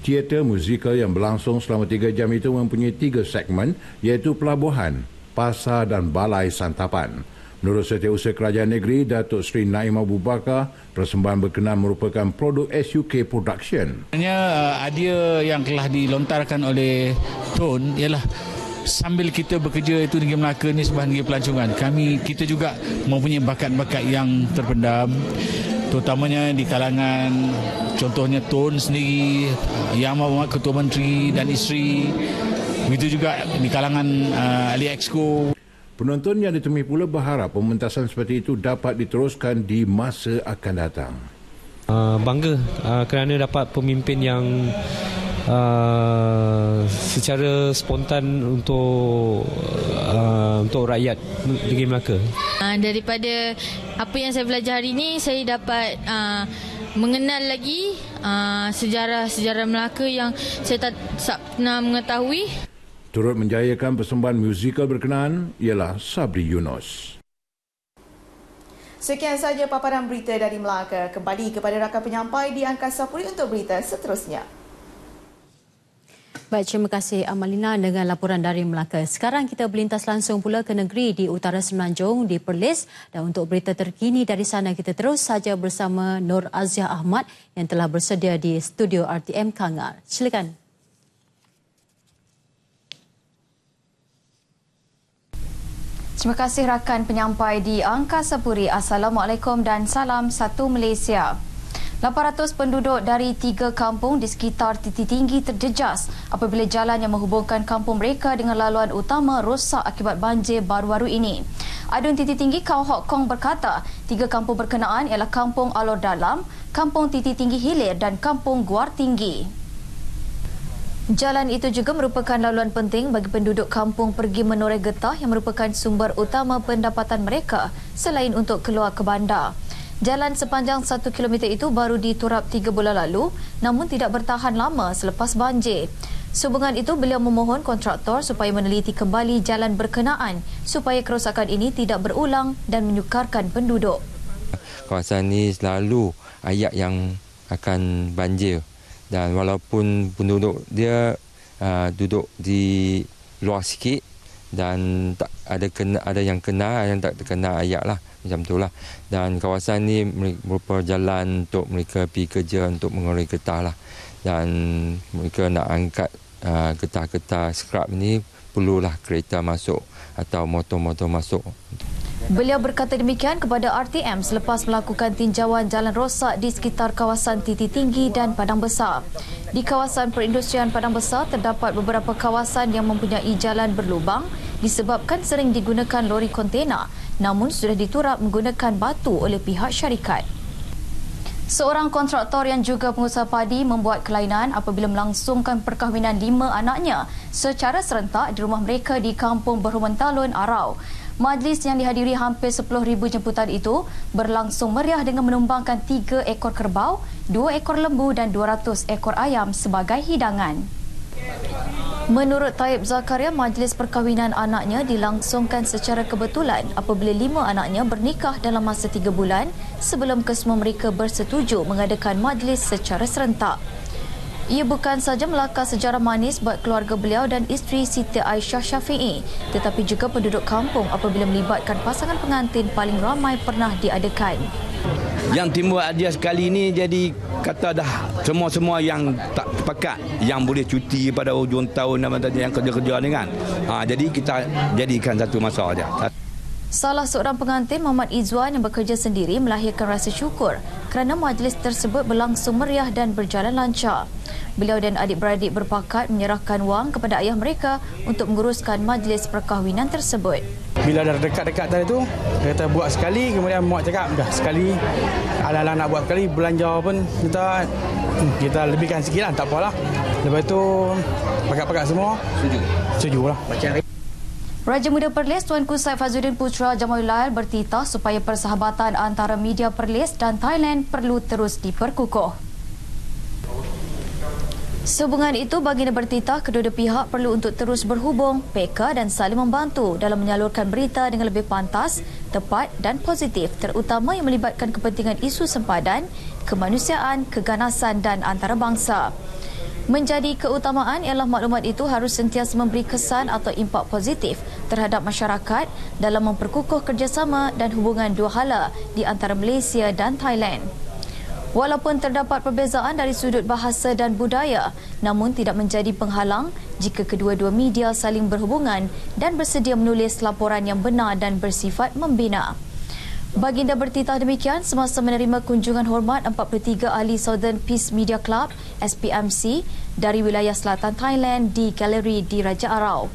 Speaker 23: Teater musikal yang berlangsung selama tiga jam itu mempunyai tiga segmen iaitu Pelabuhan, Pasar dan Balai Santapan. Menurut Setiausaha Kerajaan Negeri, Datuk Seri Naim Abu Bakar, persembahan berkenaan merupakan produk SUK Production.
Speaker 16: Sebenarnya uh, idea yang telah dilontarkan oleh Tun ialah sambil kita bekerja itu Negeri Melaka ni sebahagian negeri pelancongan kami kita juga mempunyai bakat-bakat yang terpendam terutamanya di kalangan contohnya Tun sendiri Yang Amat Ketua Menteri dan isteri begitu juga di kalangan uh, ahli exco
Speaker 23: Penonton yang ditemui pula berharap pementasan seperti itu dapat diteruskan di masa akan datang.
Speaker 28: Uh, bangga uh, kerana dapat pemimpin yang uh, secara spontan untuk uh, untuk rakyat negeri Melaka.
Speaker 26: Uh, daripada apa yang saya belajar hari ini, saya dapat uh, mengenal lagi uh, sejarah-sejarah Melaka yang saya tak, tak pernah mengetahui.
Speaker 23: Turut menjayakan persembahan musikal berkenaan ialah Sabri Yunus.
Speaker 22: Sekian saja paparan berita dari Melaka. Kembali kepada rakan penyampai di Angkasa Puri untuk berita seterusnya.
Speaker 1: Baik, terima kasih Amalina dengan laporan dari Melaka. Sekarang kita berlintas langsung pula ke negeri di utara Semenanjung, di Perlis. Dan untuk berita terkini dari sana, kita terus saja bersama Nur Aziah Ahmad yang telah bersedia di studio RTM Kangar. Silakan.
Speaker 29: Terima kasih rakan penyampai di Angkasa Puri. Assalamualaikum dan salam satu Malaysia. 800 penduduk dari tiga kampung di sekitar titik tinggi terjejas apabila jalan yang menghubungkan kampung mereka dengan laluan utama rosak akibat banjir baru-baru ini. Adun titik tinggi Kau Hok Kong berkata, tiga kampung berkenaan ialah Kampung Alor Dalam, Kampung Titik Tinggi Hilir dan Kampung Guar Tinggi. Jalan itu juga merupakan laluan penting bagi penduduk kampung pergi menoreh getah yang merupakan sumber utama pendapatan mereka selain untuk keluar ke bandar. Jalan sepanjang 1 km itu baru diturap 3 bulan lalu namun tidak bertahan lama selepas banjir. Sehubungan itu, beliau memohon kontraktor supaya meneliti kembali jalan berkenaan supaya kerosakan ini tidak berulang dan menyukarkan penduduk.
Speaker 30: Kawasan ini selalu ayat yang akan banjir dan walaupun penduduk dia uh, duduk di luar sikit dan tak ada kena ada yang kena ada yang tak terkena ayat lah macam tu lah dan kawasan ni merupakan jalan untuk mereka pergi kerja untuk mengurai getah lah dan mereka nak angkat uh, getah-getah scrap ni perlulah kereta masuk atau motor-motor masuk.
Speaker 29: Beliau berkata demikian kepada RTM selepas melakukan tinjauan jalan rosak di sekitar kawasan Titi Tinggi dan Padang Besar. Di kawasan perindustrian Padang Besar terdapat beberapa kawasan yang mempunyai jalan berlubang disebabkan sering digunakan lori kontena namun sudah diturap menggunakan batu oleh pihak syarikat. Seorang kontraktor yang juga pengusaha padi membuat kelainan apabila melangsungkan perkahwinan lima anaknya secara serentak di rumah mereka di Kampung Berhuman Talun, Arau. Majlis yang dihadiri hampir 10,000 jemputan itu berlangsung meriah dengan menumbangkan tiga ekor kerbau, dua ekor lembu dan 200 ekor ayam sebagai hidangan. Menurut Taib Zakaria, majlis perkahwinan anaknya dilangsungkan secara kebetulan apabila lima anaknya bernikah dalam masa tiga bulan sebelum kesemua mereka bersetuju mengadakan majlis secara serentak. Ia bukan sahaja melakar sejarah manis buat keluarga beliau dan isteri Siti Aisyah Syafi'i tetapi juga penduduk kampung apabila melibatkan pasangan pengantin paling ramai pernah diadakan.
Speaker 31: Yang timbul hadiah sekali ini jadi kata dah semua-semua yang tak sepakat yang boleh cuti pada hujung tahun dan yang kerja-kerja ni kan. Ha, jadi kita jadikan satu masa saja.
Speaker 29: Salah seorang pengantin Muhammad Izwan yang bekerja sendiri melahirkan rasa syukur kerana majlis tersebut berlangsung meriah dan berjalan lancar. Beliau dan adik-beradik berpakat menyerahkan wang kepada ayah mereka untuk menguruskan majlis perkahwinan tersebut.
Speaker 32: Bila dah dekat-dekat tadi tu, kita buat sekali, kemudian muak cakap, dah sekali, ala-ala nak buat sekali, belanja pun kita hmm, kita lebihkan sikit lah, tak apalah. Lepas tu, pakat-pakat semua. Setuju? Setuju lah.
Speaker 29: Raja Muda Perlis Tuanku Said Fazudin Putra Jamal Lail bertitah supaya persahabatan antara media Perlis dan Thailand perlu terus diperkukuh. Sehubungan itu, baginda bertitah kedua-dua pihak perlu untuk terus berhubung, peka dan saling membantu dalam menyalurkan berita dengan lebih pantas, tepat dan positif terutama yang melibatkan kepentingan isu sempadan, kemanusiaan, keganasan dan antarabangsa. Menjadi keutamaan ialah maklumat itu harus sentiasa memberi kesan atau impak positif terhadap masyarakat dalam memperkukuh kerjasama dan hubungan dua hala di antara Malaysia dan Thailand. Walaupun terdapat perbezaan dari sudut bahasa dan budaya, namun tidak menjadi penghalang jika kedua-dua media saling berhubungan dan bersedia menulis laporan yang benar dan bersifat membina. Baginda bertitah demikian semasa menerima kunjungan hormat 43 ahli Southern Peace Media Club SPMC dari wilayah selatan Thailand di galeri di Raja Arau.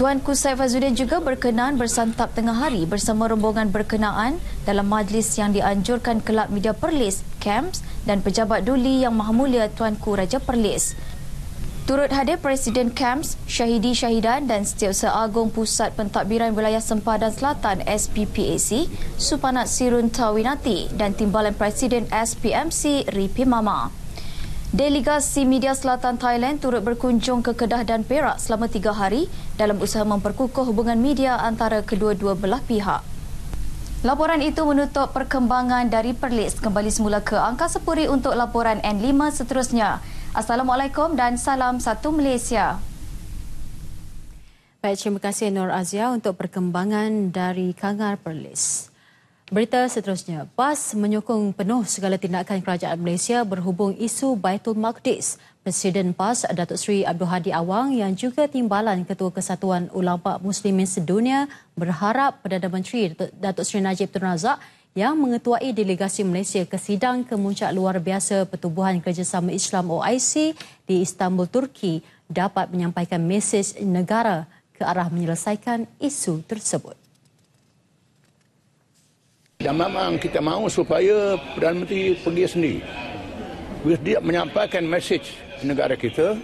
Speaker 29: Tuan Kusai Fazudin juga berkenan bersantap tengah hari bersama rombongan berkenaan dalam majlis yang dianjurkan Kelab Media Perlis, Camps dan pejabat duli Yang Maha Mulia Tuanku Raja Perlis. Turut hadir Presiden Camps, Syahidi Syahidan dan Setiausaha Agong Pusat Pentadbiran Wilayah Sempadan Selatan SPPAC, Supanat Sirun Tawinati dan Timbalan Presiden SPMC Ripi Mama. Delegasi Media Selatan Thailand turut berkunjung ke Kedah dan Perak selama tiga hari dalam usaha memperkukuh hubungan media antara kedua-dua belah pihak. Laporan itu menutup perkembangan dari Perlis kembali semula ke Angkasa Puri untuk laporan N5 seterusnya. Assalamualaikum dan salam satu Malaysia.
Speaker 1: Baik, terima kasih Nur Azia untuk perkembangan dari Kangar Perlis. Berita seterusnya, PAS menyokong penuh segala tindakan kerajaan Malaysia berhubung isu Baitul Maqdis. Presiden PAS Datuk Seri Abdul Hadi Awang yang juga timbalan Ketua Kesatuan Ulama Muslimin Sedunia berharap Perdana Menteri Datuk Seri Najib Tun Razak yang mengetuai delegasi Malaysia ke sidang kemuncak luar biasa Pertubuhan Kerjasama Islam OIC di Istanbul, Turki dapat menyampaikan mesej negara ke arah menyelesaikan isu tersebut.
Speaker 33: Dan memang kita mahu supaya Perdana Menteri pergi sendiri. Dia menyampaikan mesej negara kita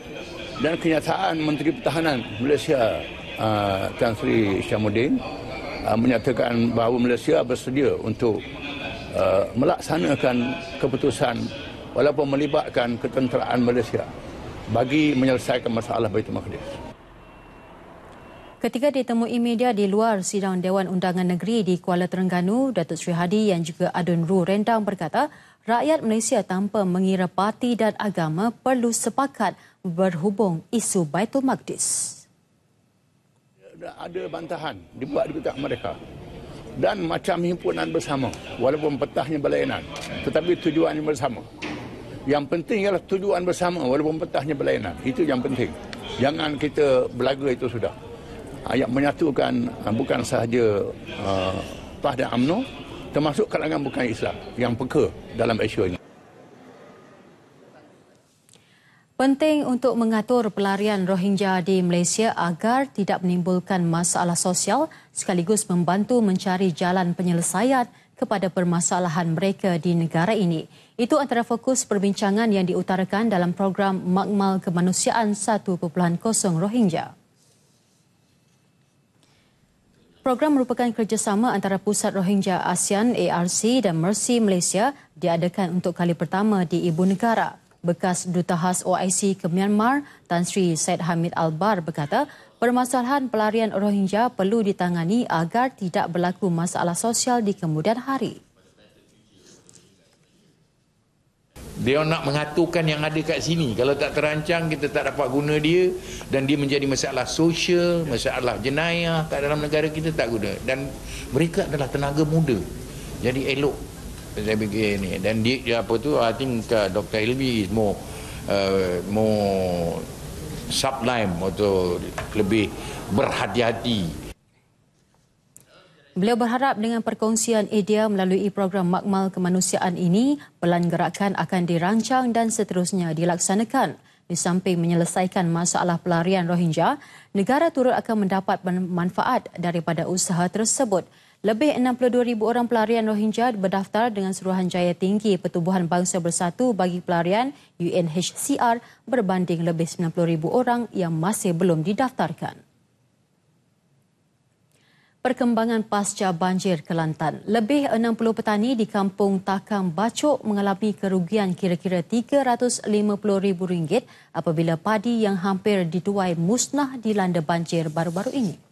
Speaker 33: dan kenyataan Menteri Pertahanan Malaysia uh, Tan Sri Syamuddin uh, menyatakan bahawa Malaysia bersedia untuk uh, melaksanakan keputusan walaupun melibatkan ketenteraan Malaysia bagi menyelesaikan masalah Baitul Maqdis.
Speaker 1: Ketika ditemui media di luar sidang Dewan Undangan Negeri di Kuala Terengganu, Datuk Sri Hadi yang juga Adun Ru Rendang berkata, rakyat Malaysia tanpa mengira parti dan agama perlu sepakat berhubung isu Baitul Maqdis.
Speaker 33: Ada bantahan dibuat di pihak mereka dan macam himpunan bersama walaupun petahnya berlainan tetapi tujuannya bersama. Yang penting ialah tujuan bersama walaupun petahnya berlainan. Itu yang penting. Jangan kita belaga itu sudah. Ayat menyatukan uh, bukan sahaja uh, PAH dan UMNO termasuk kalangan bukan Islam yang peka dalam isu ini.
Speaker 1: Penting untuk mengatur pelarian Rohingya di Malaysia agar tidak menimbulkan masalah sosial sekaligus membantu mencari jalan penyelesaian kepada permasalahan mereka di negara ini. Itu antara fokus perbincangan yang diutarakan dalam program Makmal Kemanusiaan 1.0 Rohingya. Program merupakan kerjasama antara Pusat Rohingya ASEAN ARC dan Mercy Malaysia diadakan untuk kali pertama di ibu negara bekas Duta Khas OIC ke Myanmar, Tan Sri Said Hamid Albar berkata, permasalahan pelarian Rohingya perlu ditangani agar tidak berlaku masalah sosial di kemudian hari.
Speaker 34: Dia nak mengaturkan yang ada kat sini. Kalau tak terancang, kita tak dapat guna dia. Dan dia menjadi masalah sosial, masalah jenayah kat dalam negara kita tak guna. Dan mereka adalah tenaga muda. Jadi elok saya fikir ni dan dia apa tu I think uh, Dr. Ilmi is more uh, more sublime atau lebih berhati-hati
Speaker 1: Beliau berharap dengan perkongsian idea melalui program makmal kemanusiaan ini, pelan gerakan akan dirancang dan seterusnya dilaksanakan. Di samping menyelesaikan masalah pelarian Rohingya, negara turut akan mendapat manfaat daripada usaha tersebut. Lebih 62,000 orang pelarian Rohingya berdaftar dengan Suruhanjaya Tinggi Pertubuhan Bangsa Bersatu bagi pelarian UNHCR berbanding lebih 90,000 orang yang masih belum didaftarkan. Perkembangan pasca banjir Kelantan. Lebih 60 petani di kampung Takang Bacok mengalami kerugian kira-kira RM350,000 apabila padi yang hampir dituai musnah dilanda banjir baru-baru ini.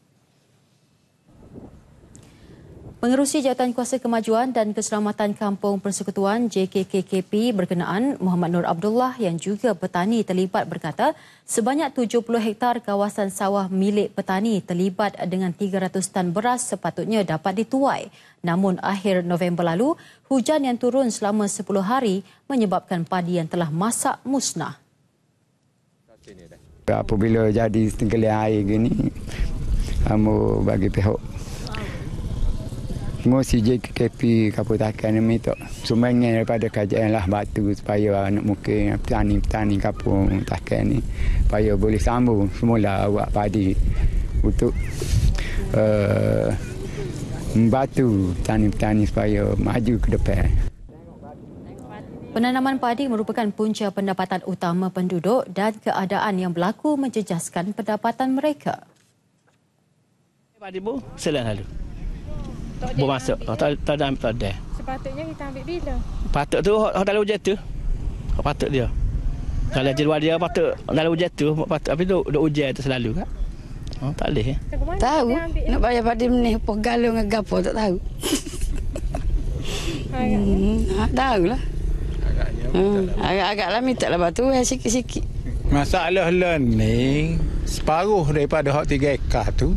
Speaker 1: Pengerusi Jawatan Kuasa Kemajuan dan Keselamatan Kampung Persekutuan JKKKP berkenaan Muhammad Nur Abdullah yang juga petani terlibat berkata sebanyak 70 hektar kawasan sawah milik petani terlibat dengan 300 tan beras sepatutnya dapat dituai. Namun akhir November lalu, hujan yang turun selama 10 hari menyebabkan padi yang telah masak musnah.
Speaker 35: Apabila jadi tenggelam air gini, kamu bagi pihak Semua CJKP kapal takan ni minta sumbangan daripada kajian lah batu supaya anak mungkin petani-petani kapal takan ni supaya boleh sambung semula awak padi untuk uh, membantu petani-petani supaya maju ke depan.
Speaker 1: Penanaman padi merupakan punca pendapatan utama penduduk dan keadaan yang berlaku menjejaskan pendapatan mereka.
Speaker 36: Padi bu, selang lalu. Bawa masuk. Oh, tak, tak ada ambil tak ada.
Speaker 37: Sepatutnya kita ambil bila?
Speaker 36: Patut tu, oh, dalam hujan tu. Oh, patut dia. Kalau jeluar dia patut dalam hujan tu, patut. Tapi tu, duk hujan tu selalu kan? Oh, tak boleh. Eh?
Speaker 37: Tahu. Nak bayar pada ni, apa galau dengan gapo tak tahu. hmm, ha, tahu lah. Hmm, agak-agak lah minta lah batu eh, sikit-sikit.
Speaker 38: Masalah learning, separuh daripada hak tiga ekar tu,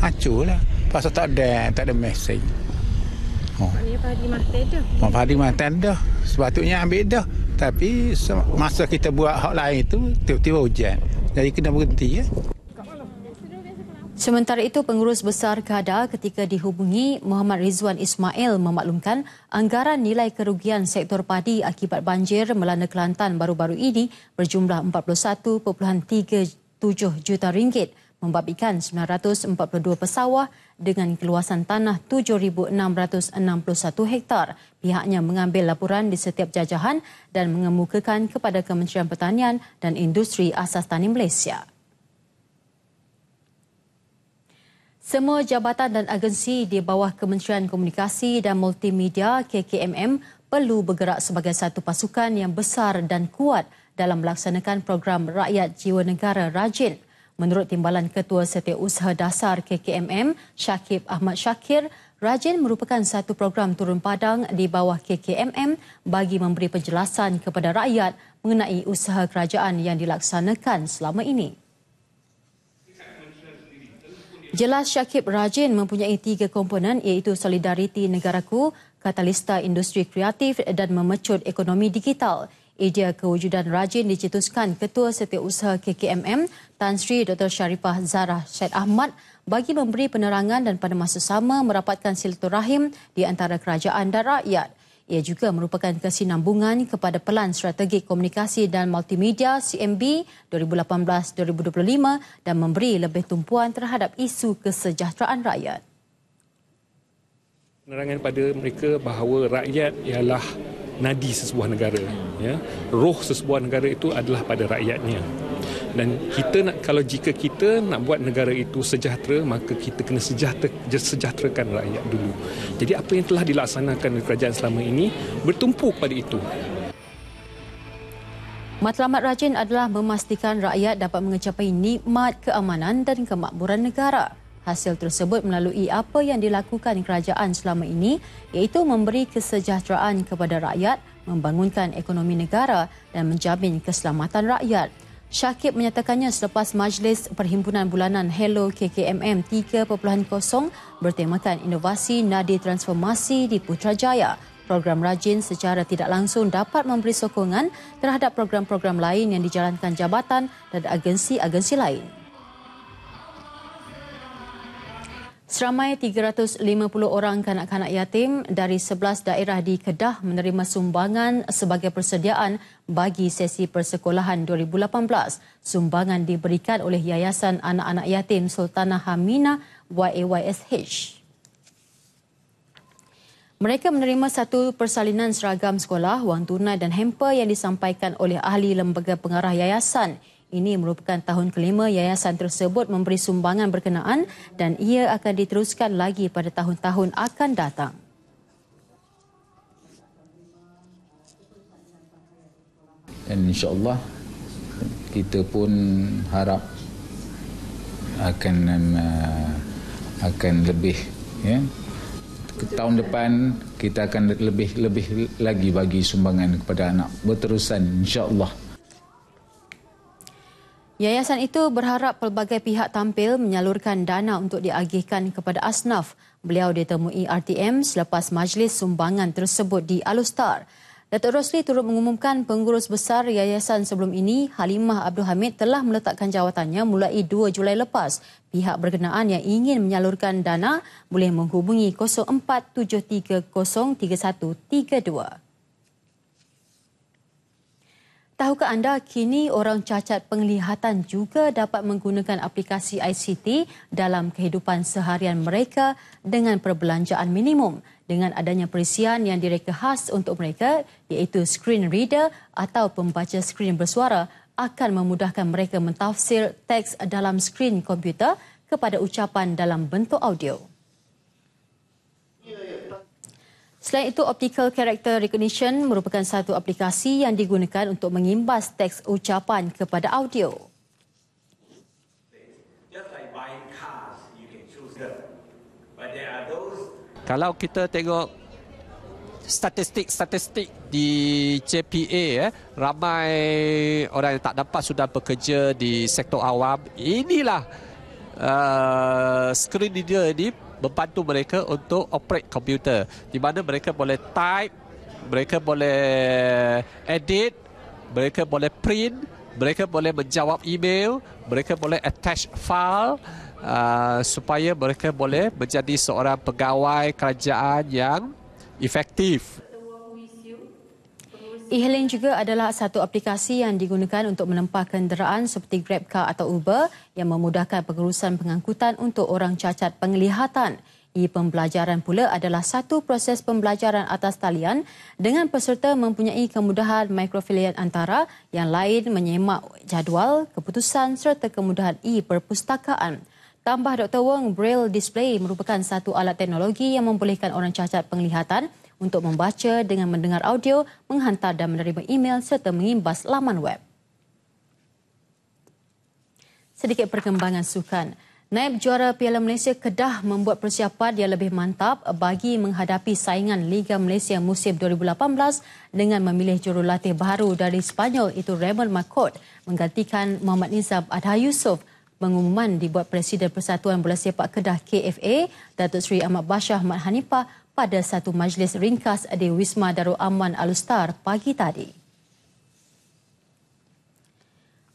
Speaker 38: hancur lah. Pasal tak ada, tak ada mesej.
Speaker 37: Oh. Maknanya padi mati dah.
Speaker 38: Oh, padi mati dah. Sepatutnya ambil dah. Tapi masa kita buat hak lain itu, tiba-tiba hujan. Jadi kena berhenti ya.
Speaker 1: Sementara itu, pengurus besar KADA ketika dihubungi Muhammad Rizwan Ismail memaklumkan anggaran nilai kerugian sektor padi akibat banjir melanda Kelantan baru-baru ini berjumlah 41.37 juta ringgit membabitkan 942 pesawah dengan keluasan tanah 7,661 hektar. Pihaknya mengambil laporan di setiap jajahan dan mengemukakan kepada Kementerian Pertanian dan Industri Asas Tani Malaysia. Semua jabatan dan agensi di bawah Kementerian Komunikasi dan Multimedia KKMM perlu bergerak sebagai satu pasukan yang besar dan kuat dalam melaksanakan program Rakyat Jiwa Negara Rajin Menurut Timbalan Ketua Setiausaha Dasar KKMM, Syakib Ahmad Syakir, Rajin merupakan satu program turun padang di bawah KKMM bagi memberi penjelasan kepada rakyat mengenai usaha kerajaan yang dilaksanakan selama ini. Jelas Syakib Rajin mempunyai tiga komponen iaitu Solidariti Negaraku, Katalista Industri Kreatif dan Memecut Ekonomi Digital. Idea kewujudan rajin dicetuskan Ketua Setiausaha KKMM Tan Sri Dr. Sharifah Zara Syed Ahmad bagi memberi penerangan dan pada masa sama merapatkan silaturahim di antara kerajaan dan rakyat. Ia juga merupakan kesinambungan kepada Pelan Strategik Komunikasi dan Multimedia CMB 2018-2025 dan memberi lebih tumpuan terhadap isu kesejahteraan rakyat.
Speaker 28: Penerangan pada mereka bahawa rakyat ialah nadi sesebuah negara ya. Roh sesebuah negara itu adalah pada rakyatnya. Dan kita nak kalau jika kita nak buat negara itu sejahtera maka kita kena sejahtera sejahterakan rakyat dulu. Jadi apa yang telah dilaksanakan oleh kerajaan selama ini bertumpu pada itu.
Speaker 1: Matlamat rajin adalah memastikan rakyat dapat mengecapai nikmat keamanan dan kemakmuran negara. Hasil tersebut melalui apa yang dilakukan kerajaan selama ini iaitu memberi kesejahteraan kepada rakyat, membangunkan ekonomi negara dan menjamin keselamatan rakyat. Syakib menyatakannya selepas Majlis Perhimpunan Bulanan Hello KKMM 3.0 bertemakan inovasi nadi transformasi di Putrajaya. Program Rajin secara tidak langsung dapat memberi sokongan terhadap program-program lain yang dijalankan jabatan dan agensi-agensi lain. Seramai 350 orang kanak-kanak yatim dari 11 daerah di Kedah menerima sumbangan sebagai persediaan bagi sesi persekolahan 2018. Sumbangan diberikan oleh Yayasan Anak-Anak Yatim Sultanah Hamina YAYSH. Mereka menerima satu persalinan seragam sekolah, wang tunai dan hamper yang disampaikan oleh ahli lembaga pengarah yayasan ini merupakan tahun kelima yayasan tersebut memberi sumbangan berkenaan dan ia akan diteruskan lagi pada tahun-tahun akan datang.
Speaker 39: Dan insyaAllah kita pun harap akan uh, akan lebih ya. Tahun depan kita akan lebih lebih lagi bagi sumbangan kepada anak. Berterusan insyaallah
Speaker 1: Yayasan itu berharap pelbagai pihak tampil menyalurkan dana untuk diagihkan kepada asnaf. Beliau ditemui RTM selepas majlis sumbangan tersebut di Alustar. Datuk Rosli turut mengumumkan pengurus besar yayasan sebelum ini, Halimah Abdul Hamid telah meletakkan jawatannya mulai 2 Julai lepas. Pihak berkenaan yang ingin menyalurkan dana boleh menghubungi 0473033132. Tahukah anda kini orang cacat penglihatan juga dapat menggunakan aplikasi ICT dalam kehidupan seharian mereka dengan perbelanjaan minimum dengan adanya perisian yang direka khas untuk mereka iaitu screen reader atau pembaca skrin bersuara akan memudahkan mereka mentafsir teks dalam skrin komputer kepada ucapan dalam bentuk audio. Selain itu, Optical Character Recognition merupakan satu aplikasi yang digunakan untuk mengimbas teks ucapan kepada audio.
Speaker 40: Kalau kita tengok statistik-statistik di JPA, eh, ramai orang yang tak dapat sudah bekerja di sektor awam. Inilah uh, screen reader ini membantu mereka untuk operate komputer. Di mana mereka boleh type mereka boleh edit mereka boleh print mereka boleh menjawab email mereka boleh attach file uh, supaya mereka boleh menjadi seorang pegawai kerajaan yang efektif
Speaker 1: E-hailing juga adalah satu aplikasi yang digunakan untuk menempah kenderaan seperti GrabCar atau Uber yang memudahkan pengurusan pengangkutan untuk orang cacat penglihatan. E-pembelajaran pula adalah satu proses pembelajaran atas talian dengan peserta mempunyai kemudahan mikrofiliat antara yang lain menyemak jadual, keputusan serta kemudahan e-perpustakaan. Tambah Dr. Wong, Braille Display merupakan satu alat teknologi yang membolehkan orang cacat penglihatan untuk membaca dengan mendengar audio, menghantar dan menerima email serta mengimbas laman web. sedikit perkembangan sukan. Naib juara Piala Malaysia Kedah membuat persiapan yang lebih mantap bagi menghadapi saingan Liga Malaysia musim 2018 dengan memilih jurulatih baru dari Spanyol itu Raymond Makot menggantikan Muhammad Nizam Adha Yusof. Pengumuman dibuat Presiden Persatuan Bola Sepak Kedah KFA Datuk Seri Ahmad Bashar Ahmad Hanifah pada satu majlis ringkas di Wisma Darul Aman Alustar pagi tadi.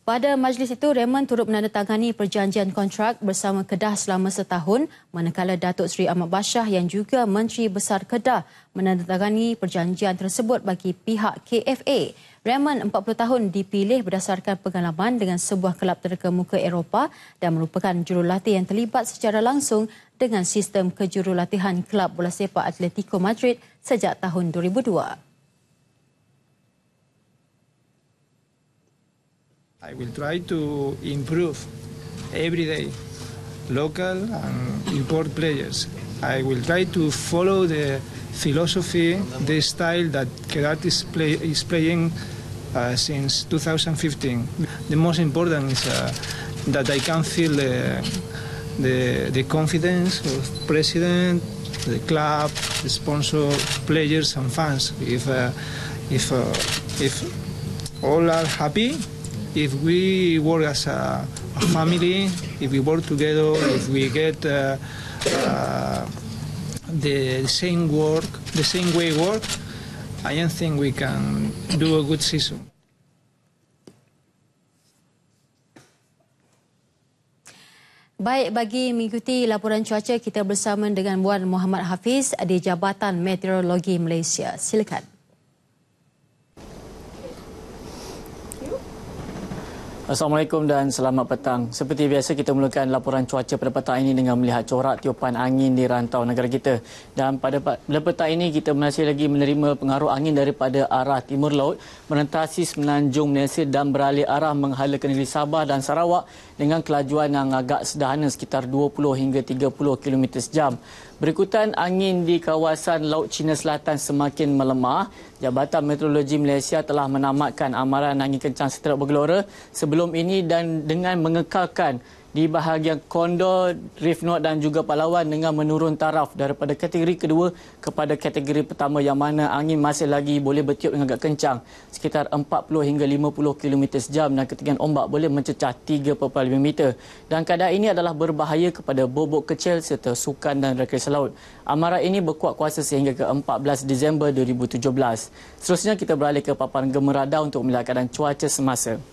Speaker 1: Pada majlis itu, Raymond turut menandatangani perjanjian kontrak bersama Kedah selama setahun manakala Datuk Seri Ahmad Bashar yang juga Menteri Besar Kedah menandatangani perjanjian tersebut bagi pihak KFA. Raymond 40 tahun dipilih berdasarkan pengalaman dengan sebuah kelab terkemuka Eropah dan merupakan jurulatih yang terlibat secara langsung dengan sistem kejurulatihan kelab bola sepak Atletico Madrid sejak tahun 2002.
Speaker 41: I will try to improve every day local and import players. I will try to follow the philosophy, the style that Kerat is, play, is playing uh, since 2015. The most important is uh, that I can feel the, the, the confidence of president, the club, the sponsor, players and fans. If, uh, if, uh, if all are happy, if we work as a, a family, if we work together, if we get uh, uh, the same work, the same way work, I don't think we can do a good season.
Speaker 1: Baik, bagi mengikuti laporan cuaca, kita bersama dengan Wan Muhammad Hafiz di Jabatan Meteorologi Malaysia. Silakan.
Speaker 42: Assalamualaikum dan selamat petang. Seperti biasa kita mulakan laporan cuaca pada petang ini dengan melihat corak tiupan angin di rantau negara kita. Dan pada petang ini kita masih lagi menerima pengaruh angin daripada arah timur laut merentasi semenanjung Malaysia dan beralih arah menghala ke negeri Sabah dan Sarawak dengan kelajuan yang agak sederhana sekitar 20 hingga 30 km sejam. Berikutan angin di kawasan Laut Cina Selatan semakin melemah. Jabatan Meteorologi Malaysia telah menamatkan amaran angin kencang seterak bergelora sebelum ini dan dengan mengekalkan di bahagian Kondor, Reef North dan juga Palawan dengan menurun taraf daripada kategori kedua kepada kategori pertama yang mana angin masih lagi boleh bertiup dengan agak kencang sekitar 40 hingga 50 km sejam dan ketinggian ombak boleh mencecah 3.5 meter dan keadaan ini adalah berbahaya kepada bobok kecil serta sukan dan rekreasi laut. Amaran ini berkuat kuasa sehingga ke 14 Disember 2017. Seterusnya kita beralih ke paparan gemerada untuk melihat keadaan cuaca semasa.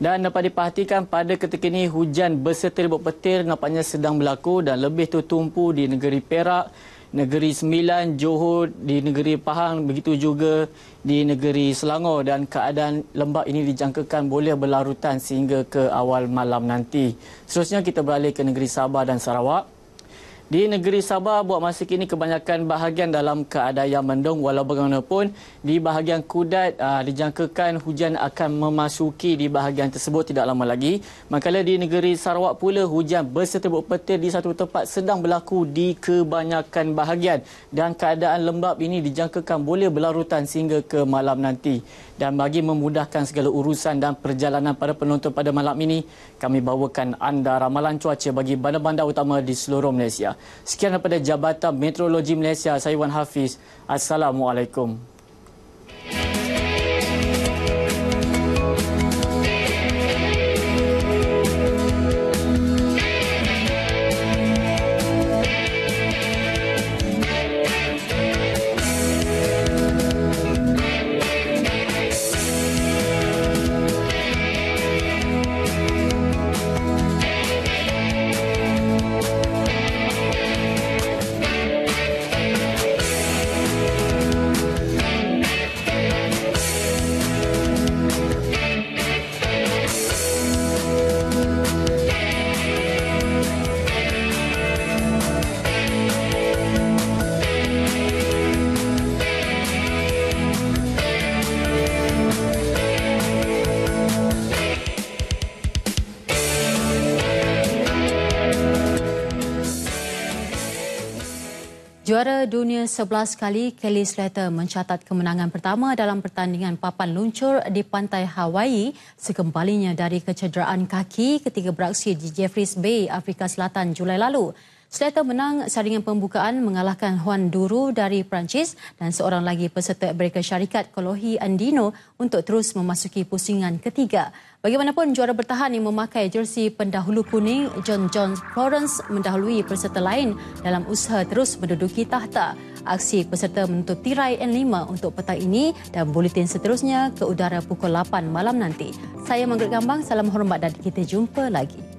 Speaker 42: Dan dapat diperhatikan pada ketika ini hujan berserta ribut petir nampaknya sedang berlaku dan lebih tertumpu di negeri Perak, negeri Sembilan, Johor, di negeri Pahang, begitu juga di negeri Selangor dan keadaan lembap ini dijangkakan boleh berlarutan sehingga ke awal malam nanti. Seterusnya kita beralih ke negeri Sabah dan Sarawak. Di negeri Sabah buat masa kini kebanyakan bahagian dalam keadaan yang mendung walau bagaimanapun di bahagian Kudat aa, dijangkakan hujan akan memasuki di bahagian tersebut tidak lama lagi. Manakala di negeri Sarawak pula hujan berserta petir di satu tempat sedang berlaku di kebanyakan bahagian dan keadaan lembap ini dijangkakan boleh berlarutan sehingga ke malam nanti. Dan bagi memudahkan segala urusan dan perjalanan para penonton pada malam ini, kami bawakan anda ramalan cuaca bagi bandar-bandar utama di seluruh Malaysia. Sekian daripada Jabatan Meteorologi Malaysia, saya Wan Hafiz. Assalamualaikum.
Speaker 1: Dunia 11 kali Kelly Slater mencatat kemenangan pertama dalam pertandingan papan luncur di pantai Hawaii sekembalinya dari kecederaan kaki ketika beraksi di Jeffreys Bay, Afrika Selatan Julai lalu. Slater menang saringan pembukaan mengalahkan Juan Duru dari Perancis dan seorang lagi peserta Amerika Syarikat Kolohi Andino untuk terus memasuki pusingan ketiga. Bagaimanapun juara bertahan yang memakai jersey pendahulu kuning John John Florence mendahului peserta lain dalam usaha terus menduduki tahta. Aksi peserta menuntut tirai N5 untuk petang ini dan buletin seterusnya ke udara pukul 8 malam nanti. Saya Margaret Gambang, salam hormat dan kita jumpa lagi.